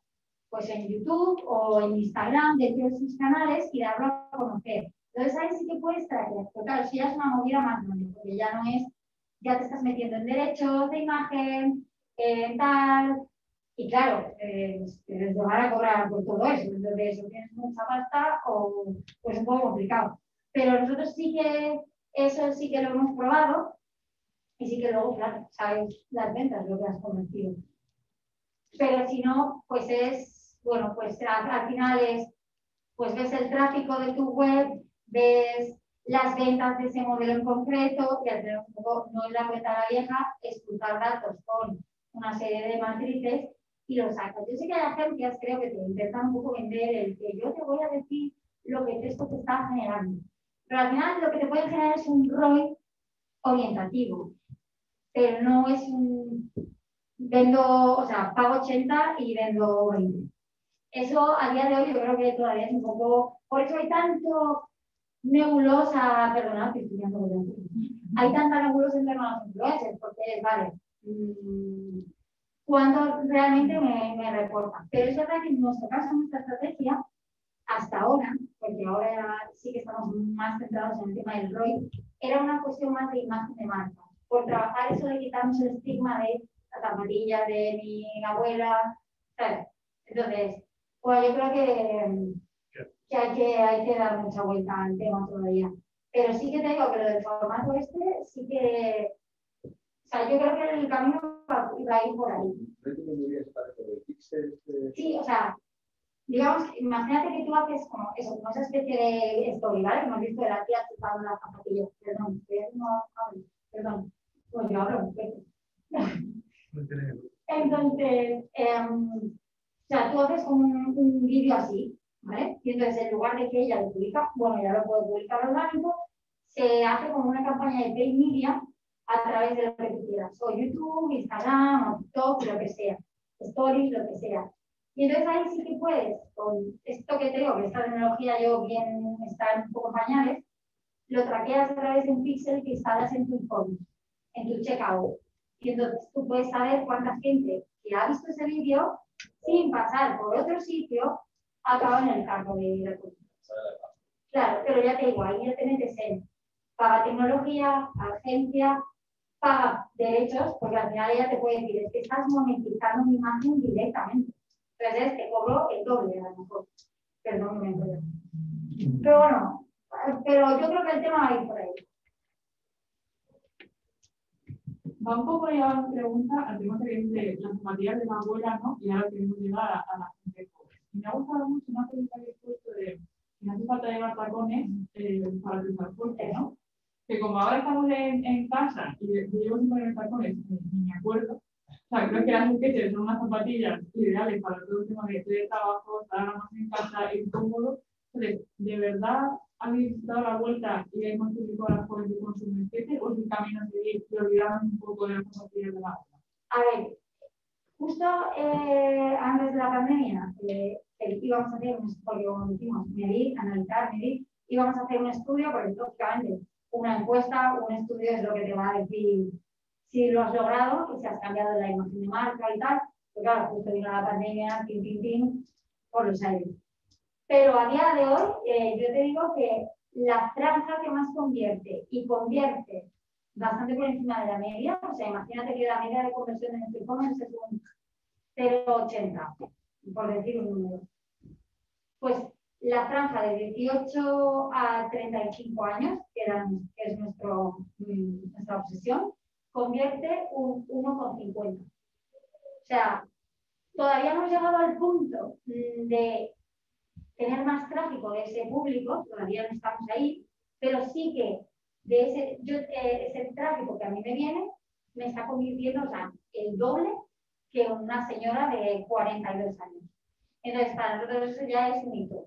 pues en YouTube o en Instagram dentro de sus canales y darlo a conocer. Entonces ahí sí que puedes traer, pero claro, si ya es una movida más grande, porque ya no es, ya te estás metiendo en derechos de imagen, en tal, y claro, eh, pues, te van a cobrar por todo eso, entonces o tienes mucha pasta o pues un poco complicado. Pero nosotros sí que, eso sí que lo hemos probado y sí que luego, claro, sabes las ventas, lo que has convertido. Pero si no, pues es, bueno, pues al, al final es, pues ves el tráfico de tu web, ves las ventas de ese modelo en concreto y al final un poco, no es la cuenta la vieja, es cruzar datos con una serie de matrices y lo sacas. Yo sé que hay agencias, creo que te intentan un poco vender el que yo te voy a decir lo que esto te está generando. Pero al final lo que te puede generar es un ROI orientativo, pero no es un vendo, o sea, pago 80 y vendo 20. Eso a día de hoy yo creo que todavía es un poco, por eso hay tanto nebulosa, perdonad, que estoy hay tanta nebulosa en torno a los influencers, porque vale, mm, cuando realmente me, me reportan. Pero es verdad que en nuestro caso, nuestra estrategia, hasta ahora, porque ahora sí que estamos más centrados en el tema del ROI, era una cuestión más de imagen de marca. Por trabajar eso de quitarnos el estigma de la zapatilla de mi abuela, ¿sabes? Entonces, pues yo creo que, que, hay que hay que dar mucha vuelta al tema todavía. Pero sí que te digo que lo del formato este, sí que. O sea, yo creo que el camino va, va a ir por ahí. Este- Sí, o sea, digamos, imagínate que tú haces como eso, como esa especie de story, ¿vale? Como has visto de la tía chupando las zapatillas. Perdón, que no hablo, perdón. Pues yo hablo. Entonces, em, o sea, tú haces un, un vídeo así, ¿vale? Y entonces en lugar de que ella lo publica, bueno, ya lo puede publicar orgánico, se hace como una campaña de paid media a través de lo que tú quieras, o YouTube, Instagram, o TikTok, lo que sea, Stories, lo que sea. Y entonces ahí sí que puedes, con esto que te digo, que esta tecnología yo bien está en un poco pañales, lo traqueas a través de un pixel que instalas en tu phone, en tu checkout. Y entonces tú puedes saber cuánta gente que ha visto ese vídeo sin pasar por otro sitio acaba en el cargo de compra. Claro, pero ya te digo, ahí ya te metes en paga tecnología, agencia, paga derechos, porque al final ella te puede decir, es que estás monetizando mi imagen directamente. Entonces te cobro el doble a lo mejor. Perdón, me enredo. Pero bueno, pero yo creo que el tema va a ir por ahí. Va un poco ya la pregunta al tema que viene de las zapatillas de la abuela, ¿no? Y ahora queremos llegar a, a la gente joven. Y me ha gustado mucho una pregunta que he puesto de que no hace falta llevar tacones eh, para el transporte, ¿no? Que como ahora estamos en, en casa y yo llevo sin poner tacones, ni, ni me acuerdo. O sea, creo que las sketches son unas zapatillas ideales para todo el tema de, trabajo, estar más en casa, ir cómodo. Entonces, ¿de verdad habéis dado la vuelta y público a las jóvenes que consumen sketches o es un camino a seguir y olvidarnos un poco de las zapatillas de la abuela? A ver, justo eh, antes de la pandemia, eh, íbamos a hacer un estudio, como dijimos, medir, analizar, medir, íbamos a hacer un estudio, porque lógicamente una encuesta, un estudio es lo que te va a decir si lo has logrado, que si has cambiado la imagen de marca y tal, pues claro, justo vino la pandemia, pim, pim, pim, por los aires. Pero a día de hoy, eh, yo te digo que la franja que más convierte y convierte bastante por encima de la media, o sea, imagínate que la media de conversión en este e-commerce es un 0,80, por decir un número. Pues la franja de 18 a 35 años, que, es mm, nuestra obsesión, convierte un 1,50. O sea, todavía no hemos llegado al punto mm, de tener más tráfico de ese público, todavía no estamos ahí, pero sí que de ese, yo, eh, ese tráfico que a mí me viene me está convirtiendo, o sea, el doble que una señora de 42 años. Entonces, para nosotros eso ya es un hito.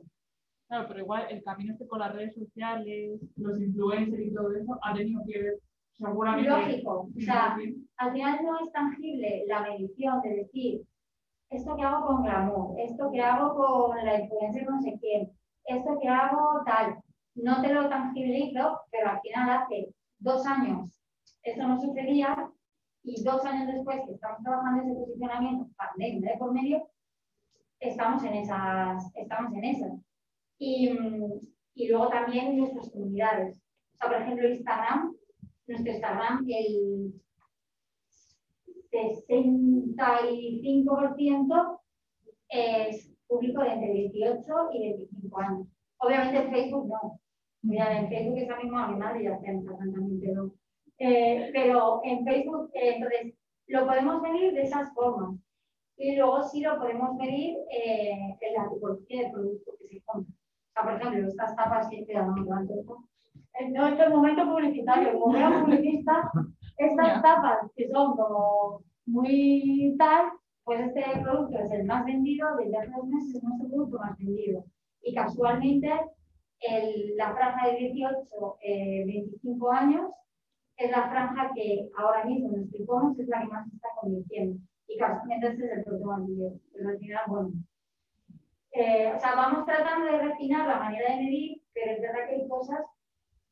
Claro, pero igual el camino este con las redes sociales, los influencers y todo eso ha tenido que ver seguramente. Lógico, o sea, al final no es tangible la medición de decir, esto que hago con glamour, esto que hago con la influencer no sé quién, esto que hago tal, no te lo tangibilizo, pero al final hace dos años eso no sucedía y dos años después que estamos trabajando ese posicionamiento, pandemia de por medio, estamos en esas, estamos en esas. Y, y luego también nuestras comunidades. O sea, por ejemplo, Instagram, nuestro Instagram, el 65% es público de entre 18 y 25 años. Obviamente en Facebook no. Mira, en Facebook esa misma a mi madre ya Instagram también, pero, eh, pero en Facebook, eh, entonces, lo podemos medir de esas formas. Y luego sí lo podemos medir eh, en la tipología de producto que se compra. O sea, por ejemplo, estas tapas que te dan. No, esto es momento publicitario, como veo publicista, estas tapas que son como muy tal, pues este producto es el más vendido, desde hace dos meses es nuestro producto más vendido. Y casualmente, el- la franja de 18, eh, 25 años es la franja que ahora mismo en nuestro es la que más se está convirtiendo. Y casualmente ese es el producto más vendido. Pero al final, bueno. Eh, o sea, vamos tratando de refinar la manera de medir, pero es verdad que hay cosas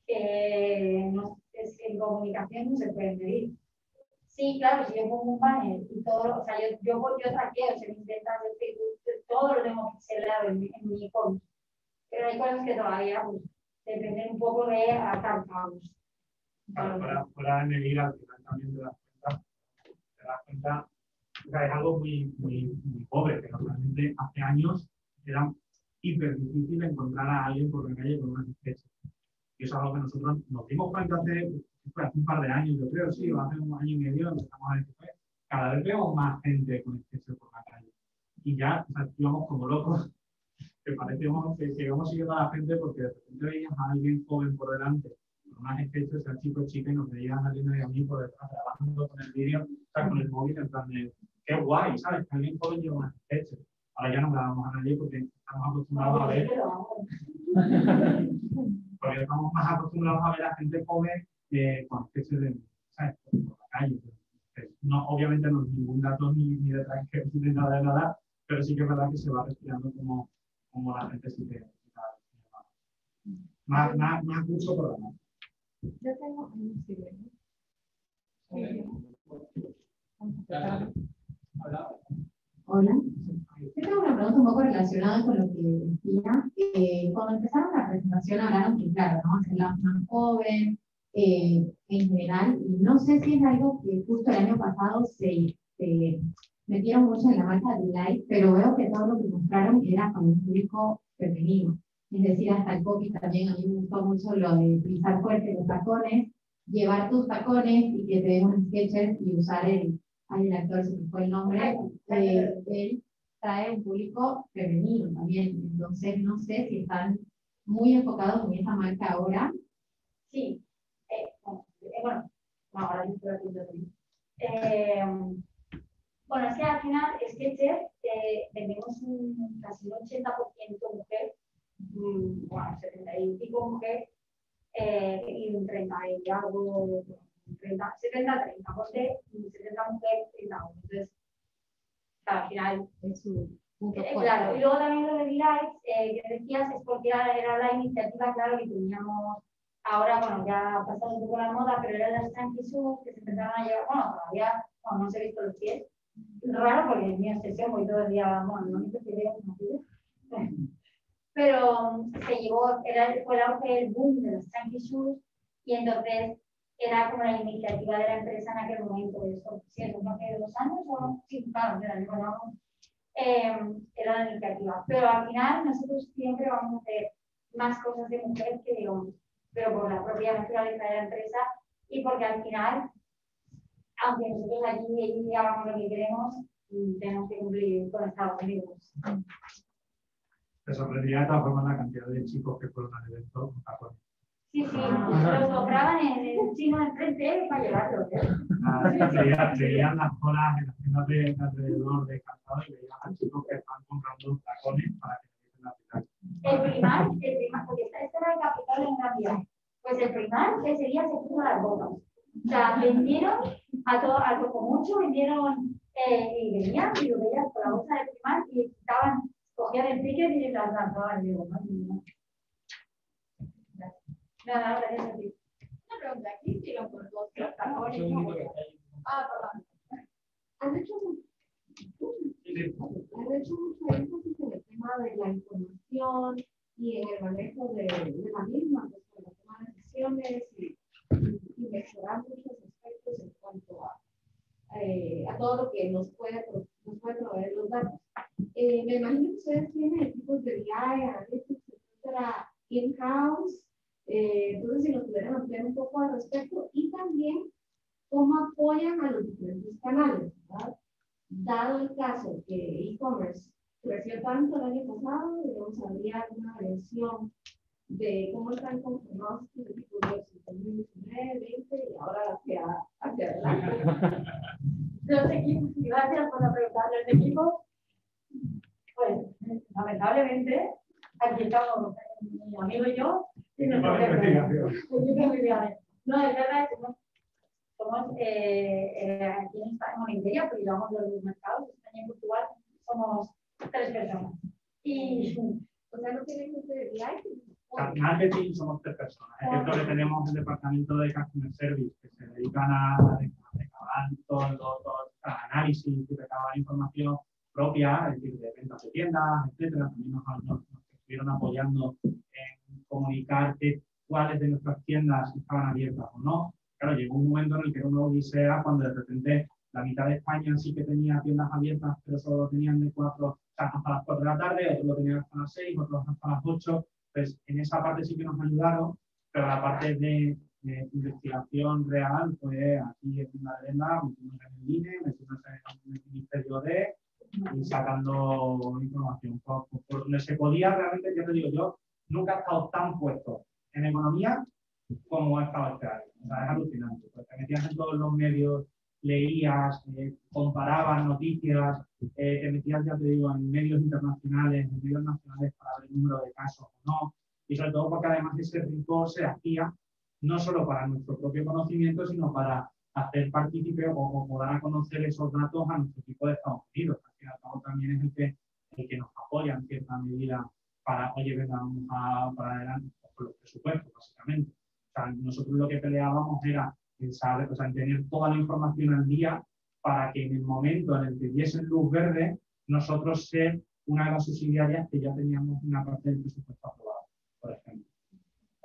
que no- es que en comunicación no se pueden medir. Sí, claro, si yo pongo un banner y todo, o sea, yo, yo, yo traqueo, se me intenta de Facebook, todo lo tengo pixelado en, en mi e-commerce. Pero hay cosas que todavía pues, dependen un poco de atarcados. Claro, de medir, al final también te das cuenta, te das cuenta, es algo muy, muy, muy pobre, que normalmente hace años era hiper difícil encontrar a alguien por la calle con una sketch. Y eso es algo que nosotros nos dimos cuenta hace, hace un par de años, yo creo, sí, o hace un año y medio empezamos a decir, "Pues, cada vez vemos más gente con sketches por la calle. Y ya, o sea, íbamos como locos, que parecíamos que, que íbamos siguiendo a la gente porque de repente veías a alguien joven por delante con unas sketches, era chico o chica y nos veían saliendo de a mí por detrás, trabajando con el vídeo, o sea, con el móvil, en plan de, qué guay, ¿sabes? Que alguien joven lleva unas sketches. Ahora ya no grabamos a nadie porque estamos acostumbrados a ver, porque estamos más acostumbrados a ver a gente joven eh, con sketches de, ¿sabes? Por, la calle. Pues, No, obviamente no es ningún dato ni, ni de transcripción ni nada de nada, pero sí que es verdad que se va respirando como, como la gente sí que sí que- más, más, más mucho por la mano. Yo tengo un sirve, ¿no? Sí. Hola. Yo tengo una pregunta un poco relacionada con lo que decía. Eh, cuando empezaron la presentación hablaron que, claro, ¿no? Hacerla más joven, eh, en general, y no sé si es algo que justo el año pasado se, metieron mucho en la marca de Light, pero veo que todo lo que mostraron era para un público femenino. Es decir, hasta el copy también a mí me gustó mucho lo de pisar fuerte los tacones, llevar tus tacones y que te den unos sketches y usar el, ay, el actor se me fue el nombre, eh, él trae un público femenino también, entonces no sé si están muy enfocados en esa marca ahora. Sí, eh, bueno, eh, ahora yo estoy así. Eh, bueno, es que al final, Sketcher, eh, vendemos un, casi un 80% mujer, mm, bueno, 70 y pico mujer, eh, y un 30 y algo, un 30, 70, 30, ponte, un 70 mujer, 30 hombres. Entonces, al final, Es su punto eh, claro, y luego también lo de Lights, eh, que decías, es porque era, era la iniciativa, claro, que teníamos ahora, bueno, ya ha pasado un poco la moda, pero eran las Shoes que se empezaron a llevar, bueno, todavía, bueno, no se he visto los pies. Raro porque es mi obsesión, voy todo el día, bueno, lo único que es una Pero se llevó, era, fue el auge, el boom de los Shoes, y entonces era como la iniciativa de la empresa en aquel momento, eso, sí, eso no hace dos años, o era el eh, era la iniciativa. Pero al final nosotros siempre vamos a hacer más cosas de mujer que de hombre, pero por la propia naturaleza de la empresa y porque al final, aunque nosotros aquí hagamos lo que queremos, tenemos que cumplir con Estados Unidos. Te sorprendería de todas formas la cantidad de chicos que fueron al evento. Sí, sí, los compraban en el chino enfrente para llevarlos. ¿eh? Ah, Veías veías las colas en las tiendas de de alrededor de calzado y veías a chicos que están comprando tacones para que se la final. El primar, el primar, porque esta, esta era el capital en Vía. Pues el primar ese día se puso las botas. O sea, vendieron a todo, a poco mucho, vendieron eh, y venían y lo veías con la bolsa de primar y quitaban, cogían el ticket y las lanzaban. Digo, madre mía. Nada, gracias a ti. Una pregunta lo por dos, los ahí. Ah, perdón. Han hecho, han hecho mucho énfasis en el tema de la información y en el manejo de, de la misma, pues, con la toma de decisiones y, y mejorar muchos aspectos en cuanto a, eh, a todo lo que nos puede, nos puede proveer los datos. Eh, me imagino que ustedes tienen equipos de BI, Analytics, etcétera, in-house. Eh, entonces, si nos pudieran ampliar un poco al respecto y también cómo apoyan a los diferentes canales, ¿verdad? Dado el caso que e-commerce creció tanto el año pasado, digamos, habría alguna variación de cómo están conformados estos equipos de 2019, 20 y ahora hacia, hacia adelante. Los equipos, gracias por la pregunta. Los equipos, pues lamentablemente, aquí estamos mi amigo y yo, y investigación. No, es verdad, somos, somos eh, eh, aquí en España, en Iberia, porque llevamos los dos mercados, España y Portugal, somos tres personas. Y O sea, no tienen gente de BI. O sea, marketing somos tres personas. Es cierto que tenemos el departamento de Customer Service que se dedican a, recabar todo, todo, análisis y recabar información propia, es decir, de ventas de tiendas, etcétera. También nos, nos, nos estuvieron apoyando en comunicar que- cuáles de nuestras tiendas estaban abiertas o no. Claro, llegó un momento en el que era una odisea cuando de repente la mitad de España sí que tenía tiendas abiertas, pero solo lo tenían de cuatro, o sea, hasta las cuatro de la tarde, otros lo tenían hasta las seis, otros hasta las ocho. Pues en esa parte sí que nos ayudaron, pero la parte de, de investigación real fue aquí en la arena, metimos en el INE, metimos en el Ministerio de sacando información. Por, por- por donde se podía realmente, ya te digo yo, nunca he estado tan puesto en economía como he estado este año. O sea, es alucinante, porque te metías en todos los medios, leías, eh, comparabas noticias, eh, te metías, ya te digo, en medios internacionales, en medios nacionales para ver el número de casos o no, y sobre todo porque además ese rigor se hacía no solo para nuestro propio conocimiento, sino para hacer partícipe o, o dar a conocer esos datos a nuestro equipo de Estados Unidos. Y al cabo también es el que, el que nos apoya en cierta medida para, oye, venga, a, para adelante con los presupuestos, básicamente. O sea, nosotros lo que peleábamos era en saber, o sea, en tener toda la información al día para que en el momento en el que diesen luz verde, nosotros ser una de las subsidiarias que ya teníamos una parte del presupuesto aprobado, por ejemplo.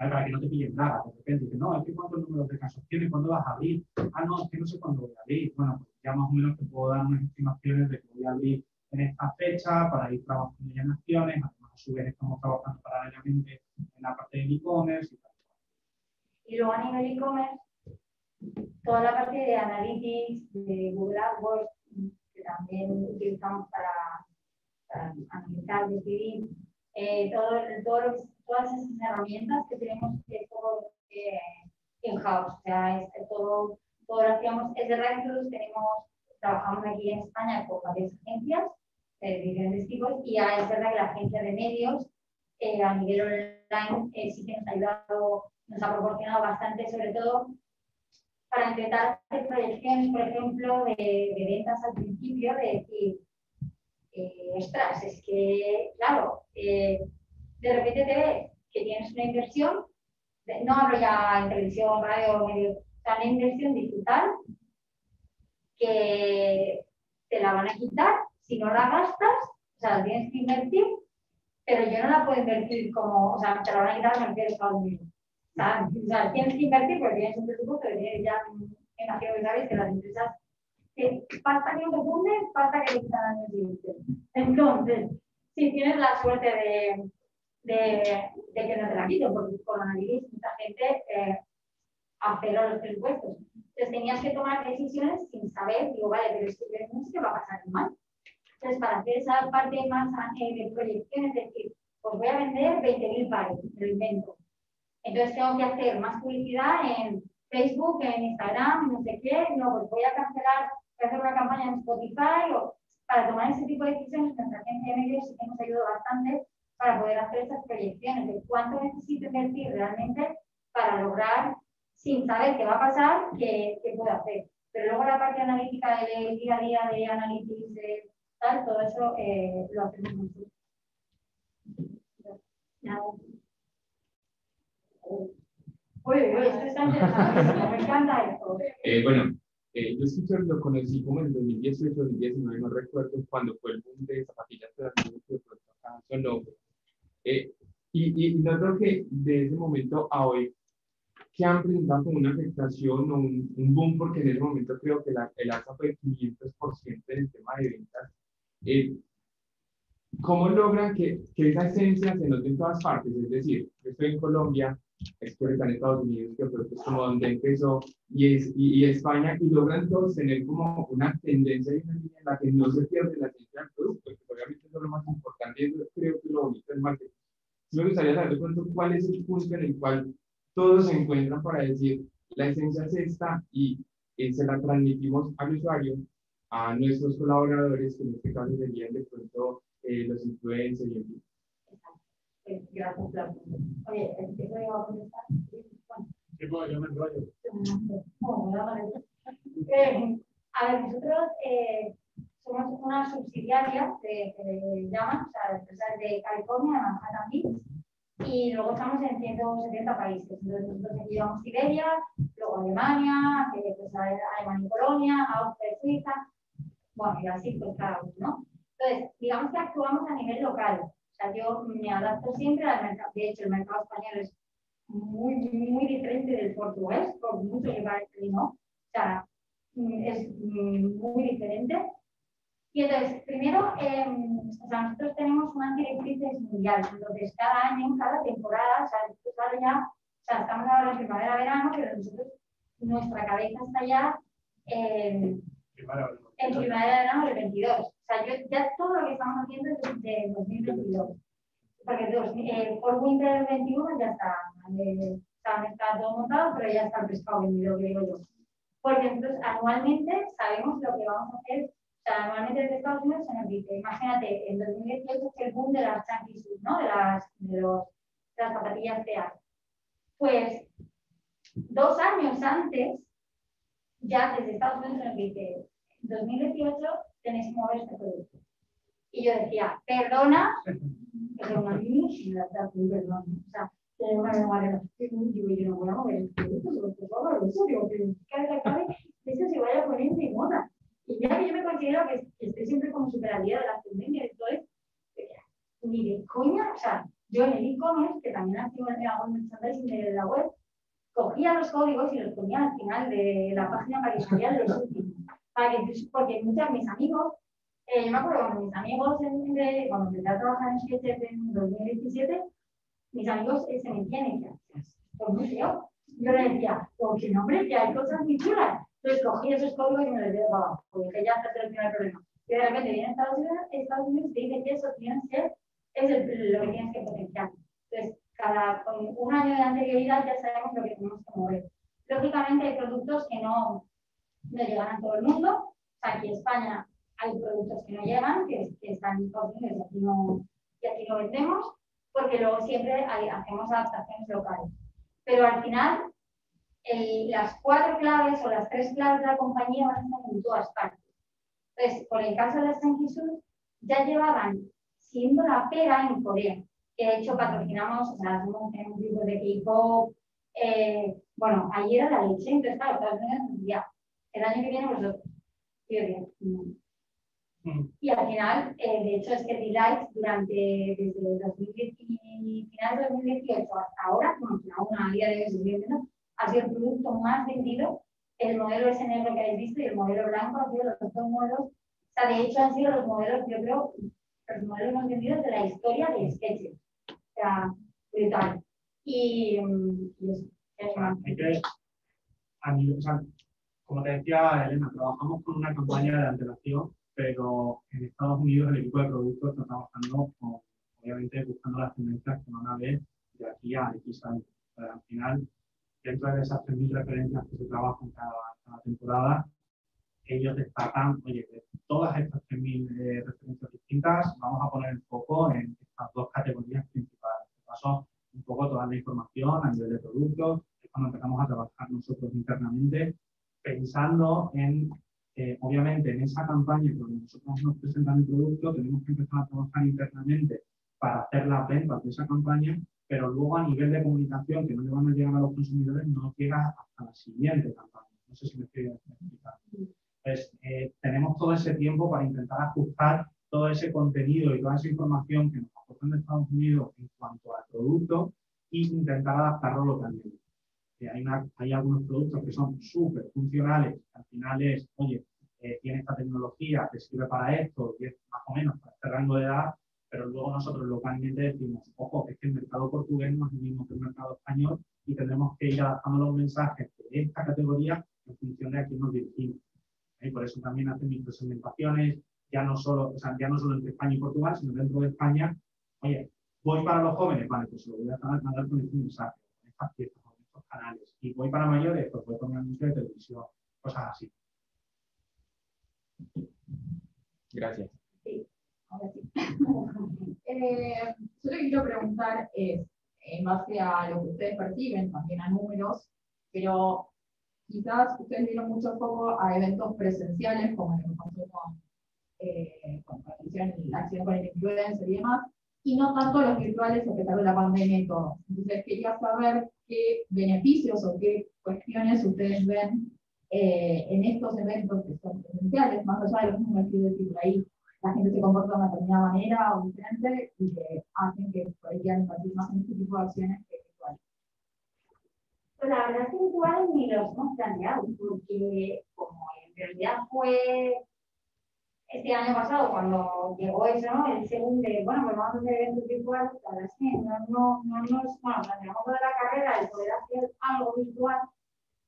¿Vale? Para que no te pillen nada, de repente, que no, es que cuántos números de casos tienes, cuándo vas a abrir, ah, no, es que no sé cuándo voy a abrir. Bueno, pues ya más o menos te puedo dar unas estimaciones de que voy a abrir en esta fecha para ir trabajando ya en acciones, además a su vez estamos trabajando paralelamente en la parte de e-commerce y tal. Y luego a nivel e-commerce, toda la parte de analytics, de Google AdWords, que también utilizamos para, para analizar, decidir, eh, todo, todo todas esas herramientas que tenemos que todo eh, in-house, o sea, es, es todo, todo lo hacíamos, es verdad que nosotros tenemos, trabajamos aquí en España con varias agencias de diferentes tipos y ya es verdad que la agencia de medios eh, a nivel online eh, sí que nos ha ayudado, nos ha proporcionado bastante, sobre todo para intentar hacer proyecciones, por ejemplo, de, de ventas al principio, de decir, ostras, es que, claro, eh, de repente te ves que tienes una inversión, no hablo ya en televisión, radio, medio, una inversión digital que te la van a quitar si no la gastas, o sea, la tienes que invertir, pero yo no la puedo invertir como, o sea, te la van a quitar, me refiero a Unidos. O sea, tienes que invertir porque tienes un presupuesto que tienes ya, me imagino que sabéis que las empresas, que falta que no te falta que te quitan años siguientes. Entonces, si tienes la suerte de, de, de que no te la quiten, porque con Analytics mucha gente eh, aceleró los presupuestos. Entonces tenías que tomar decisiones sin saber, digo, vale, pero es que qué va a pasar mal. Entonces, para hacer esa parte más eh, de proyección, es decir, pues voy a vender 20.000 pares, lo invento. Entonces tengo que hacer más publicidad en Facebook, en Instagram, no sé qué, no, pues voy a cancelar, hacer una campaña en Spotify, o para tomar ese tipo de decisiones, nuestra agencia de medios sí que nos ayudó bastante para poder hacer esas proyecciones de cuánto necesito invertir realmente para lograr, sin saber qué va a pasar, qué, qué puedo hacer. Pero luego la parte analítica del día a día de de tal, todo eso eh, lo hacemos nosotros. Uy, uy, esto Está interesante, me encanta esto. Eh, bueno, eh, yo sí lo conocí como en el 2018, 2019, no recuerdo cuando fue el boom de zapatillas la que pronto. Eh, y, y noto que de ese momento a hoy, que han presentado como una afectación o un, un boom, porque en ese momento creo que la, el alza fue de 500% en el tema de ventas. Eh, ¿Cómo logran que, que esa esencia se note en todas partes? Es decir, yo estoy en Colombia, Está en Estados Unidos, que fue pues, como donde empezó, y, es, y, y España, y logran todos tener como una tendencia y una línea en la que no se pierde la esencia del producto, que obviamente es lo más importante, y creo que lo bonito del marketing. Sí me gustaría saber de pronto cuál es el punto en el cual todos se encuentran para decir, la esencia es esta, y eh, se la transmitimos al usuario, a nuestros colaboradores, que en este caso serían de pronto eh, los influencers y en fin. Eh, Gracias, Flavio. Oye, empiezo yo a contestar. Sí, pues, yo me enrollo. Eh, a ver, nosotros eh, somos una subsidiaria de, que le llaman, o sea, de empresas de California, de Manhattan Beach, y luego estamos en 170 países. Entonces, nosotros aquí llevamos Siberia, luego Alemania, que, pues, Alemania y Polonia, Austria y Suiza, bueno, y así pues cada uno, ¿no? Entonces, digamos que actuamos a nivel local. Sea, yo me adapto siempre al mercado. De hecho, el mercado español es muy, muy diferente del portugués, por mucho que parezca que no. O sea, mm, es mm, muy diferente. Y entonces, primero, eh, o sea, nosotros tenemos unas directrices mundiales. Entonces, cada año, cada temporada, o sea, nosotros ahora ya, o sea, estamos ahora en primavera-verano, pero nosotros, nuestra cabeza está ya en en primavera-verano del 22. O sea, yo, ya todo lo que estamos haciendo es de 2022. Porque dos, eh, por Winter del 21 ya está, eh, no está todo montado, pero ya está el pescado vendido, que digo yo. Porque entonces anualmente sabemos lo que vamos a hacer. O sea, anualmente desde Estados Unidos se nos dice, imagínate, en 2018 fue el boom de las shoes, ¿no? De las, de los, de las zapatillas feas. Pues dos años antes, ya desde Estados Unidos se nos dice, 2018 tenéis que mover este producto. Y yo decía, perdona, pero una niña, perdón. O sea, que una memoria, digo, yo no voy a mover este producto, por favor, eso digo, que cada cabe, eso se vaya poniendo en moda. Y ya que yo me considero que, que estoy siempre como aliada de las tendencias, entonces, ni de coña, o sea, yo en el e-commerce, que también en el merchandising de la web, cogía los códigos y los ponía al final de la página para que salieran los últimos. Para que, porque muchos de mis amigos, eh, yo me acuerdo cuando mis amigos, en, de, cuando empecé a trabajar en en 2017, mis amigos eh, se metían decían, pues muy feo. Yo le decía, porque no, hombre, que hay cosas muy chulas. Entonces cogí esos códigos y me los llevaba abajo, porque ya está solucionado el problema. Y de repente viene Estados Unidos, Estados Unidos te dice que eso tiene que ser, es el, lo que tienes que potenciar. Entonces, cada, con un año de anterioridad ya sabemos lo que tenemos que mover. Lógicamente hay productos que no, no llegan a todo el mundo. O sea, aquí en España hay productos que no llegan, que, que están Unidos y aquí no, y aquí no vendemos, porque luego siempre hay- hacemos adaptaciones locales. Pero al final, el- las cuatro claves o las tres claves de la compañía van a estar en todas partes. Entonces, por el caso de las Senkisud, ya llevaban siendo la pera en Corea, que de hecho patrocinamos, o sea, somos un grupo de K-pop, eh, bueno, ayer era la leche, entonces claro, Estados Unidos decía, el año que viene vosotros. Y yo digo, no. Y al final, eh, de hecho, es que Delight durante desde 2010 y final de 2018 hasta ahora, bueno, que aún a día de hoy ha sido el producto más vendido. El modelo ese negro que habéis visto y el modelo blanco han sido los dos modelos. O sea, de hecho, han sido los modelos, yo creo, los modelos más vendidos de la historia de Sketches. O sea, brutal. Y, mm, y eso. O sea, hay que, a nivel- o sea, como te decía Elena, trabajamos con una campaña de antelación, pero en Estados Unidos el equipo de productos está trabajando con, obviamente, buscando las tendencias que van a ver de aquí a X años. Al final, dentro de esas 3.000 referencias que se trabajan cada, cada temporada, ellos destacan, oye, de todas estas 3.000 eh, referencias distintas, vamos a poner el foco en estas dos categorías principales. De paso, un poco toda la información a nivel de productos, es cuando empezamos a trabajar nosotros internamente, pensando en, eh, obviamente, en esa campaña, cuando nosotros nos presentan el producto, tenemos que empezar a trabajar internamente para hacer las ventas de esa campaña, pero luego a nivel de comunicación que no le van a llegar a los consumidores no llega hasta la siguiente campaña. No sé si me estoy explicando. Entonces, eh, tenemos todo ese tiempo para intentar ajustar todo ese contenido y toda esa información que nos aportan de Estados Unidos en cuanto al producto e intentar adaptarlo localmente. Hay, algunos productos que son súper funcionales, al final es, oye, eh, tiene esta tecnología, te sirve para esto, y es más o menos para este rango de edad, pero luego nosotros localmente decimos, ojo, es que el mercado portugués no es el mismo que el mercado español y tendremos que ir adaptando los mensajes de esta categoría en función de a quién nos dirigimos. Y por eso también hacen microsegmentaciones, ya no solo, o sea, ya no solo entre España y Portugal, sino dentro de España. Oye, voy para los jóvenes, vale, pues lo voy a dar- mandar con este mensaje, estas piezas, canales. Y voy para mayores, pues voy con un anuncio de televisión, cosas así. Gracias. Ahora sí. Eh, yo lo que quiero preguntar es, en base a lo que ustedes perciben, también a números, pero quizás ustedes dieron mucho foco a eventos presenciales, como lo que pasó con, eh, con Patricia en la acción con el influencer y demás, y no tanto los virtuales a pesar de la pandemia y todo. Entonces quería saber qué beneficios o qué cuestiones ustedes ven eh, en estos eventos que son presenciales, más allá de los números que decía por ahí, la gente se comporta de una determinada manera o diferente y que hacen que quieran invertir más en este tipo de acciones que virtuales. Pues la verdad es que virtuales ni los hemos planteado, porque como en realidad fue este año pasado cuando llegó eso, ¿no? El segundo, de, bueno, pues vamos a hacer eventos virtuales, la verdad es que no, no, no nos, bueno, planteamos toda la carrera el poder hacer algo virtual,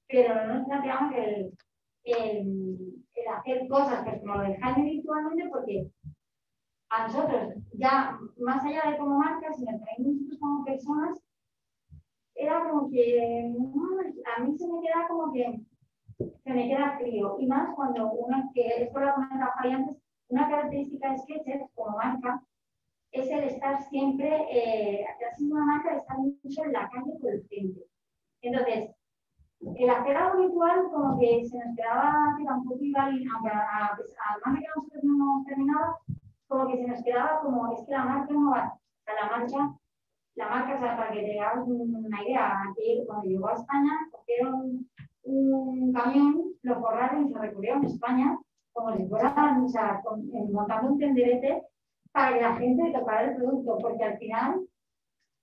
pero no nos planteamos el, el, el hacer cosas pues, como lo del Jaime virtualmente, porque a nosotros, ya más allá de como marca, sino también nosotros como personas, era como que a mí se me queda como que se me queda frío. Y más cuando una que esto lo ha comentado Javi antes, una característica de Sketches como marca es el estar siempre, eh, una marca estar mucho en la calle con el cliente. Entonces, el hacer algo virtual como que se nos quedaba que tampoco iba a aunque a- a- pues, además de que nosotros no hemos terminado, como que se nos quedaba como, es que la marca no va, o sea, la marca la marca, o sea, para que te hagas una idea, aquí cuando llegó a España, cogieron un camión, lo forraron y se recorrieron España como si fueran, o sea, con- eh, montando un tenderete para que la gente tocara el producto, porque al final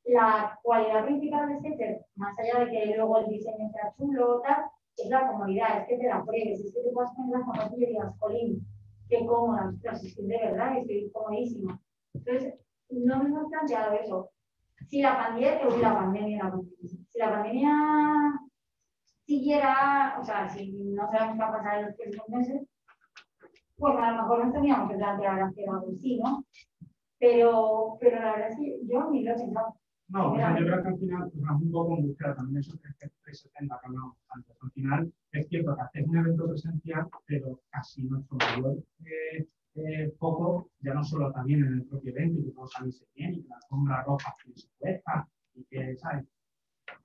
la cualidad principal de Sketcher, más allá de que luego el diseño sea chulo o tal, es la comodidad, es que te la pruebes, es que te puedes poner las zapatillas y digas, jolín, qué cómoda, ostras, es que de verdad estoy comodísima. Entonces, no nos hemos planteado eso. Si la pandemia, o si la pandemia, si la pandemia siguiera, o sea, si no sabemos qué va a pasar en los próximos meses, pues a lo mejor nos teníamos que plantear hacer algo así, ¿no? Pero, pero la verdad es que yo ni lo he pensado. No, o sea, yo creo que al final pues, es un poco búsqueda también esos 370 que hablábamos antes. Al final es cierto que hacer un evento presencial, pero casi nuestro mayor eh, eh, foco, ya no solo también en el propio evento, y que todo saliese bien, y que la alfombra roja estuviese puesta, y que, ¿sabes?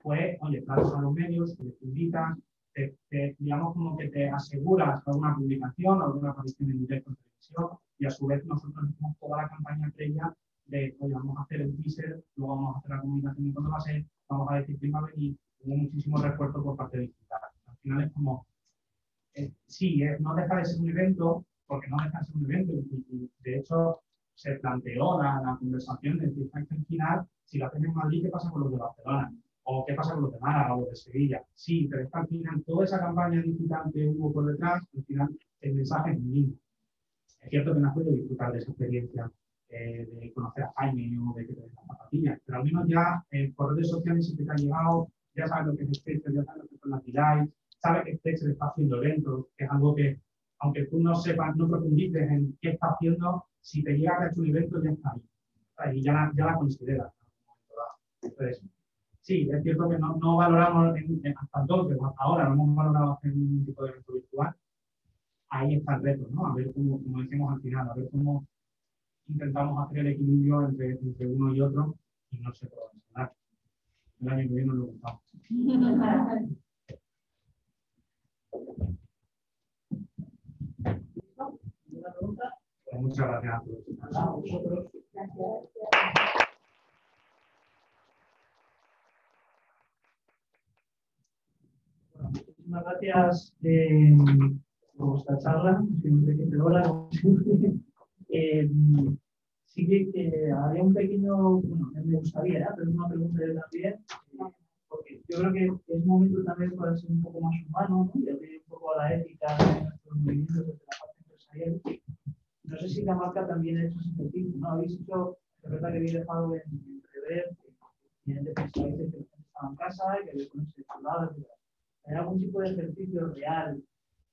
Fue, oye, traes a los medios, te invitan, te, te- digamos como que te aseguras alguna publicación, alguna aparición en directo en televisión, y a su vez nosotros hacemos toda la campaña previa de, oye, vamos a hacer el teaser, luego vamos a hacer la comunicación de cuándo va a ser, vamos a decir quién va a venir, hubo muchísimo refuerzo por parte de digital. Al final es como, eh, sí, eh, no deja de ser un evento, porque no deja de ser un evento, y, y de hecho se planteó la, la conversación de decir, "Es que al final, si lo hacen en Madrid, ¿qué pasa con los de Barcelona? ¿O qué pasa con los de Málaga o los de Sevilla? Sí, pero es que al final toda esa campaña digital que hubo por detrás, al final el mensaje es el. Es cierto que no has podido disfrutar de esa experiencia eh, de conocer a Jaime o de que te den las zapatillas, pero al menos ya eh, por redes sociales sí que te ha llegado, ya sabes lo que es Sketcher, ya sabes lo que son las Delights, sabes que Sketcher está haciendo eventos, que es algo que, aunque tú no sepas, no profundices en qué está haciendo, si te llega que ha hecho un evento, ya está ahí. Ahí ya, la- ya la consideras. Sí, es cierto que no, no valoramos en- en- hasta entonces, hasta ahora, no hemos valorado hacer ningún tipo de evento virtual. Ahí está el reto, ¿no? A ver cómo, como decimos al final, a ver cómo intentamos hacer el equilibrio entre, entre uno y otro y no se puede mencionar. El año que viene nos lo contamos. Pues muchas gracias a todos. Muchísimas gracias eh, por vuestra charla, que. Eh, sí que eh, había un pequeño, bueno, me gustaría, ¿eh? pero una pregunta yo también, eh, porque yo creo que es momento también para ser un poco más humano, ¿no? y abrir un poco a la ética de nuestros movimientos desde la parte empresarial. No sé si la marca también ha hecho ese ejercicio, ¿no? Habéis hecho, es verdad que habéis dejado en, entrever que tienen de pensáis que la gente estaba en casa, y que habéis chuladas, etc. ¿Hay algún tipo de ejercicio real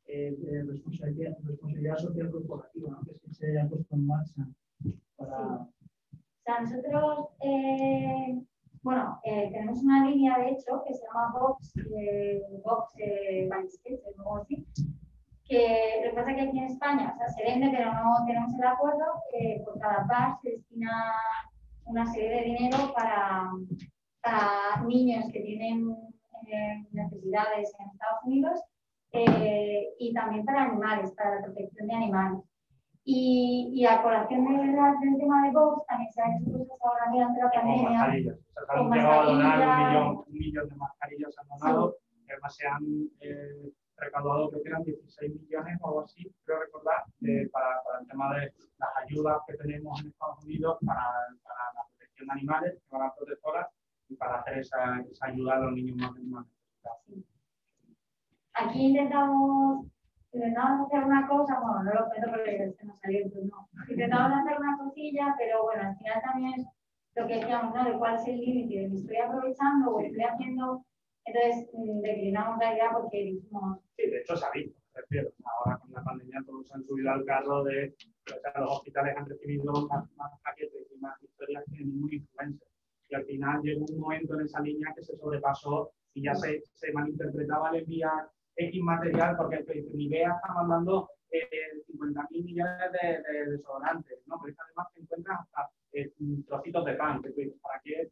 eh, de responsabilidad, responsabilidad social corporativa, ¿no? que es que se haya puesto en marcha para... O sea, nosotros, eh, bueno, eh, tenemos una línea de hecho que se llama Box, eh, Box eh, algo así, que lo que pasa es que aquí en España, o sea, se vende, pero no tenemos el acuerdo, eh, por cada par se destina una serie de dinero para, para niños que tienen eh, necesidades en Estados Unidos eh, y también para animales, para la protección de animales. Y, y a colación de la- del tema de Vox, también se han hecho cosas ahora durante la Con pandemia. mascarillas. O sea, se han con llegado a donar un millón, un millón de mascarillas han donado. Y además se han eh, recaudado, creo que eran 16 millones o algo así, creo recordar, eh, para, para el tema de las ayudas que tenemos en Estados Unidos para, para la protección de animales, que van a protectoras, y para hacer esa, esa ayuda a los niños más, más necesitados. Aquí intentamos, intentamos hacer una cosa, bueno, no lo cuento porque se nos salió, pues no. Intentamos hacer una cosilla, pero bueno, al final también es lo que decíamos, ¿no? De cuál es el límite, de estoy aprovechando o estoy haciendo, entonces mm, declinamos la idea porque dijimos, Sí, de hecho se ha visto, refiero. Ahora con la pandemia todos se han subido al carro de, o sea, los hospitales han recibido más, más paquetes y más historias que ningún influencer. Al final llegó un momento en esa línea que se sobrepasó y ya se, se malinterpretaba el enviar X material porque ni vea está mandando eh, 50 mil millones de, de desodorantes, ¿no? Pero además te encuentras hasta eh, trocitos de pan, ¿para qué,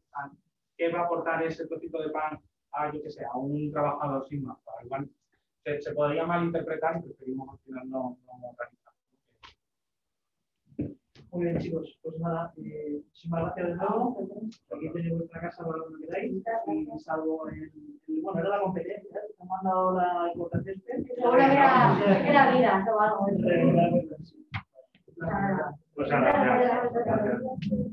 qué va a aportar ese trocito de pan a, yo que sé, a un trabajador sin más? Se, se podría malinterpretar y preferimos al final no. Muy bien, chicos, pues nada, eh, muchísimas gracias de nuevo. Aquí tenéis vuestra casa para lo que queráis. Y salvo el, el- bueno, era la competencia, ¿eh? Te han mandado la importancia este. era, era vida o algo. Nada. Pues nada. Gracias.